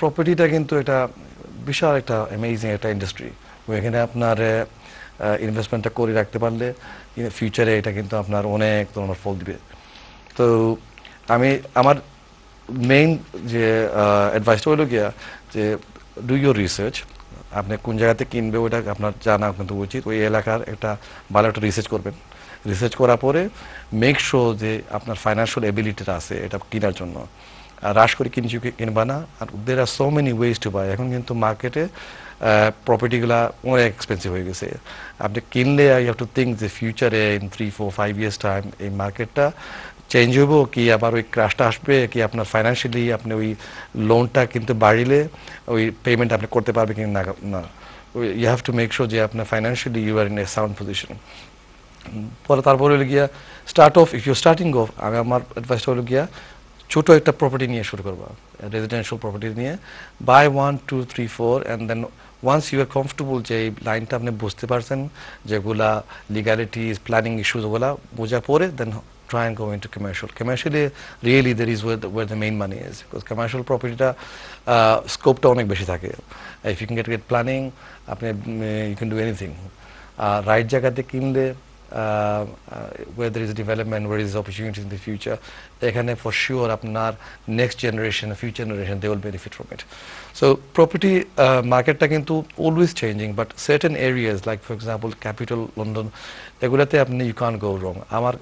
প্রপার্টিটা কিন্তু এটা বিশাল একটা অ্যামেজিং একটা ইন্ডাস্ট্রি এখানে আপনার ইনভেস্টমেন্টটা করে রাখতে পারলে ফিউচারে এটা কিন্তু আপনার অনেক ধরনের ফল দিবে। তো আমি, আমার মেইন যে অ্যাডভাইসটা হলো গিয়া যে ডু ইউর রিসার্চ আপনি কোন জায়গাতে কিনবে ওটা আপনার জানা কিন্তু উচিত। ওই এলাকার একটা ভালো একটা রিসার্চ করবেন। রিসার্চ করার পরে মেক শো যে আপনার ফাইন্যান্সিয়াল এবিলিটিটা আছে এটা কেনার জন্য। আর রাশ করে কিনছি কিনবা না। আর there are so many ways to buy এখন কিন্তু মার্কেটে প্রপার্টিগুলা অনেক এক্সপেন্সিভ হয়ে গেছে। আপনি কিনলে আই হ্যাভ টু থিঙ্ক যে ফিউচারে in three four five years time এই মার্কেটটা চেঞ্জ হইব, কি আবার ওই ক্রাশটা আসবে, কি আপনার ফাইন্যান্সিয়ালি আপনি ওই লোনটা কিন্তু বাড়িলে ওই পেমেন্ট আপনি করতে পারবে কি না না। You have to make sure যে আপনার financially you are in a sound position পরে তারপরে হলো গিয়া start of if you starting of আমি আমার অ্যাডভাইসটা হলো গিয়া, ছোট একটা প্রপার্টি নিয়ে শুরু করবা রেজিডেন্সিয়াল প্রপার্টি নিয়ে buy one two three four and then once you are comfortable যে এই লাইনটা আপনি বুঝতে পারছেন, যেগুলা লিগালিটিস প্ল্যানিং ইস্যুস ওগুলা বোঝা পরে দেন try and go into commercial. Commercially, really there is where the, where the main money is because commercial property টা স্কোপটা অনেক বেশি থাকে if you can get get planning আপনি you can do anything right জায়গাতে কিনলে uh, where there is development, where there is opportunities in the future, এখানে for sure আপনার next generation, future generation, they will benefit from it. So property uh, marketটা কিন্তু always changing, but certain areas like for example capital London, you can't go wrong. আমার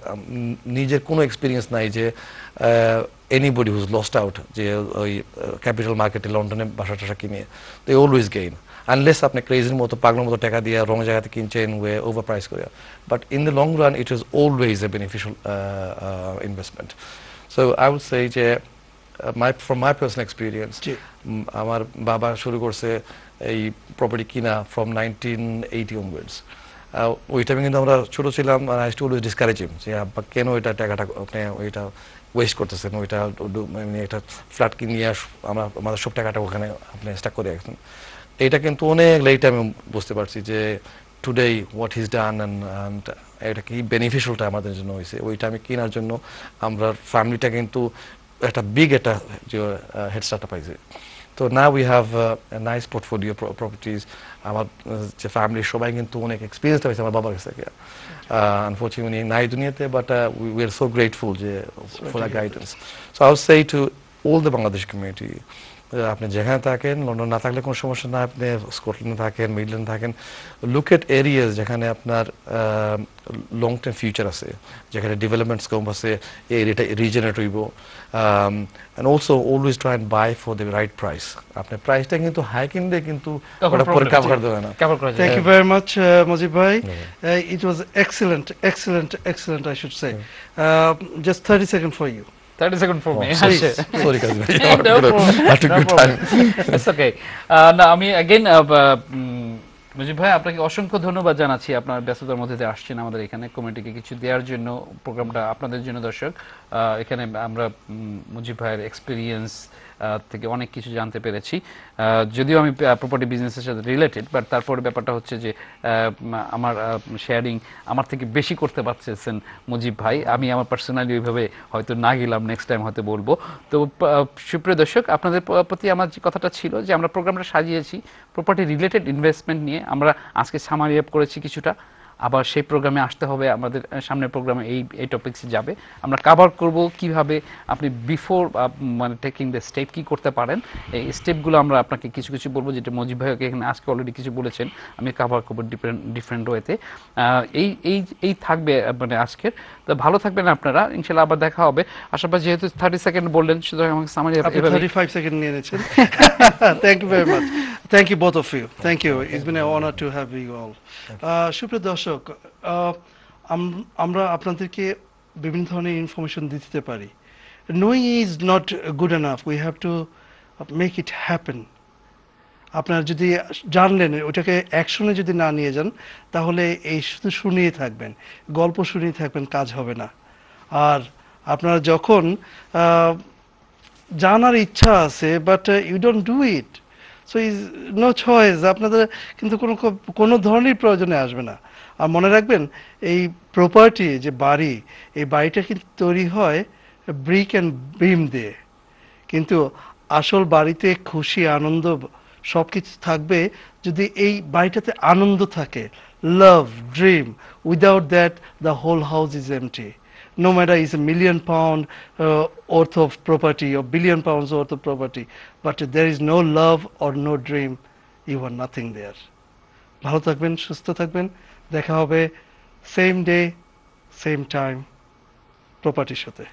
নিজের কোনো experience নাই যে anybody whose lost out যে ওই capital মার্কেটে লন্ডনে বাসা দে অলওয়েজ গেইন আনলেস আপনি ক্রেজির মতো পাগলের মতো টাকা দিয়ে রং জায়গাতে কিনছেন ওয়ে ওভার প্রাইস করে but in the long run it is always a beneficial investment so I would say যে my from my personal experience আমার বাবা শুরু করছে এই প্রপার্টি কিনা ফ্রম নাইনটিন এইটি অনওয়ার্ডস ওই টাইমে কিন্তু আমরা ছোট ছিলাম I to always discourage him যে আব্বা কেন ওইটা টাকাটা আপনি ওইটা ওয়েস্ট করতেছেন? ওইটা মানে একটা ফ্ল্যাট কিনে আস- আমরা আমাদের সব টাকাটা ওখানে আপনি স্টাক করে রাখছেন। এটা কিন্তু অনেক লেট আমি বুঝতে পারছি যে today what his done and এটা কি বেনিফিশিয়ালটা আমাদের জন্য হয়েছে ওইটা আমি কেনার জন্য আমরা ফ্যামিলিটা কিন্তু একটা বিগ একটা হেডস্টার্টটা পাইছে। তো না we have nice portfolio properties আমার যে ফ্যামিলির সবাই কিন্তু অনেক এক্সপিরিয়েন্স হয়েছে আমার বাবার কাছ থেকে। আনফর্চুনেটলি নাই দুনিয়াতে but we are so grateful যে for the guidance so I say to all the Bangladesh community আপনি যেখানে থাকেন লন্ডন না থাকলে কোনো সমস্যা না আপনি স্কটল্যান্ডে থাকেন মিডল্যান্ড থাকেন। লুক এট এরিয়াস যেখানে আপনার লং টার্ম ফিউচার আছে। যেখানে ডেভেলপমেন্ট স্কোপ আছে এই এরিয়াটা রিজেনারেট হইব। And also always try and buy for the right price আপনার প্রাইসটা কিন্তু হাই কিনলে কিন্তু ওটা পরে কাভার দেবে না। Thank না। you very much, uh, Mujib Bhai. Uh, it was excellent, excellent, excellent, I should say. Uh, just 30 seconds for you. 30 seconds for Oh, me. sorry. আচ্ছা। Sorry, Kazi bhai. No problem. I took No time. It's okay. Uh, না আমি uh, Mujib ভাই আপনাকে অসংখ্য ধন্যবাদ জানাচ্ছি আপনার ব্যস্ততার মধ্যে দিয়ে আসছেন আমাদের এখানে কমিটিকে কিছু দেওয়ার জন্য প্রোগ্রামটা আপনাদের জন্য দর্শক এখানে আমরা মুজিব ভাইয়ের এক্সপিরিয়েন্স থেকে অনেক কিছু জানতে পেরেছি। যদিও আমি প্রপার্টি বিজনেসের সাথে রিলেটেড বাট তারপরে ব্যাপারটা হচ্ছে যে আমার শেয়ারিং আমার থেকে বেশি করতে পারছেন মুজিব ভাই। আমি আমার পার্সোনালি ওইভাবে হয়তো না গেলাম নেক্সট টাইম হয়তো বলব। তো সুপ্রিয় দর্শক, আপনাদের প্রতি আমার যে কথাটা ছিল যে, আমরা প্রোগ্রামটা সাজিয়েছি প্রপার্টি রিলেটেড ইনভেস্টমেন্ট নিয়ে আমরা আজকে সামারি আপ করেছি কিছুটা। আবার সেই প্রোগ্রামে আসতে হবে আমাদের সামনের প্রোগ্রামে এই এই টপিক্সে যাবে। আমরা কাভার করব কীভাবে আপনি বিফোর মানে টেকিং দ্য স্টেপ কি করতে পারেন। এই স্টেপগুলো আমরা আপনাকে কিছু কিছু বলব যেটা মজিব ভাইকে এখানে আজকে অলরেডি কিছু বলেছেন। আমি কাভার করব ডিফারেন্ট ডিফারেন্ট ওয়েতে এই এই এই থাকবে মানে আজকের। তো ভালো থাকবেন আপনারা। ইনশাল্লাহ আবার দেখা হবে। আশাবাদ যেহেতু থার্টি সেকেন্ড বললেন সুতরাং আমাকে সামারি থার্টি ফাইভ সেকেন্ড নিয়ে নিয়েছেন thank you very much thank you both of you thank you it's been a honour to have you all সুপ্রিয় দর্শক আমরা আপনাদেরকে বিভিন্ন ধরনের ইনফরমেশন দিতে পারি। Knowing is not good enough we have to make it happen আপনার যদি জানলেন ওটাকে অ্যাকশনে যদি না নিয়ে যান তাহলে এই শুধু শুনিয়ে থাকবেন। গল্প শুনিয়ে থাকবেন কাজ হবে না। আর আপনারা যখন জানার ইচ্ছা আছে but you don't do it so is no choice আপনাদের কিন্তু কোনো কোনো ধরনের প্রয়োজনে আসবে না। আর মনে রাখবেন এই প্রপার্টি যে বাড়ি এই বাড়িটা কিন্তু তৈরি হয় ব্রিক অ্যান্ড বিম দিয়ে। কিন্তু আসল বাড়িতে খুশি আনন্দ সব কিছু থাকবে যদি এই বাড়িটাতে আনন্দ থাকে। Love dream without that the whole house is empty no matter it's a million pound uh, worth of property or billion pounds worth of but if there is no love or no dream, you are nothing there. ভালো থাকবেন সুস্থ থাকবেন। দেখা হবে same day same time প্রপার্টির সাথে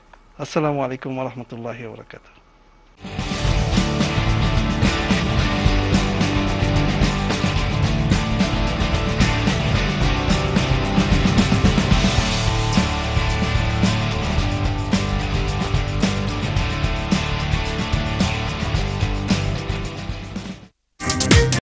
আসসালামু আলাইকুম রহমতুল্লাহ ওবরাকাতুহ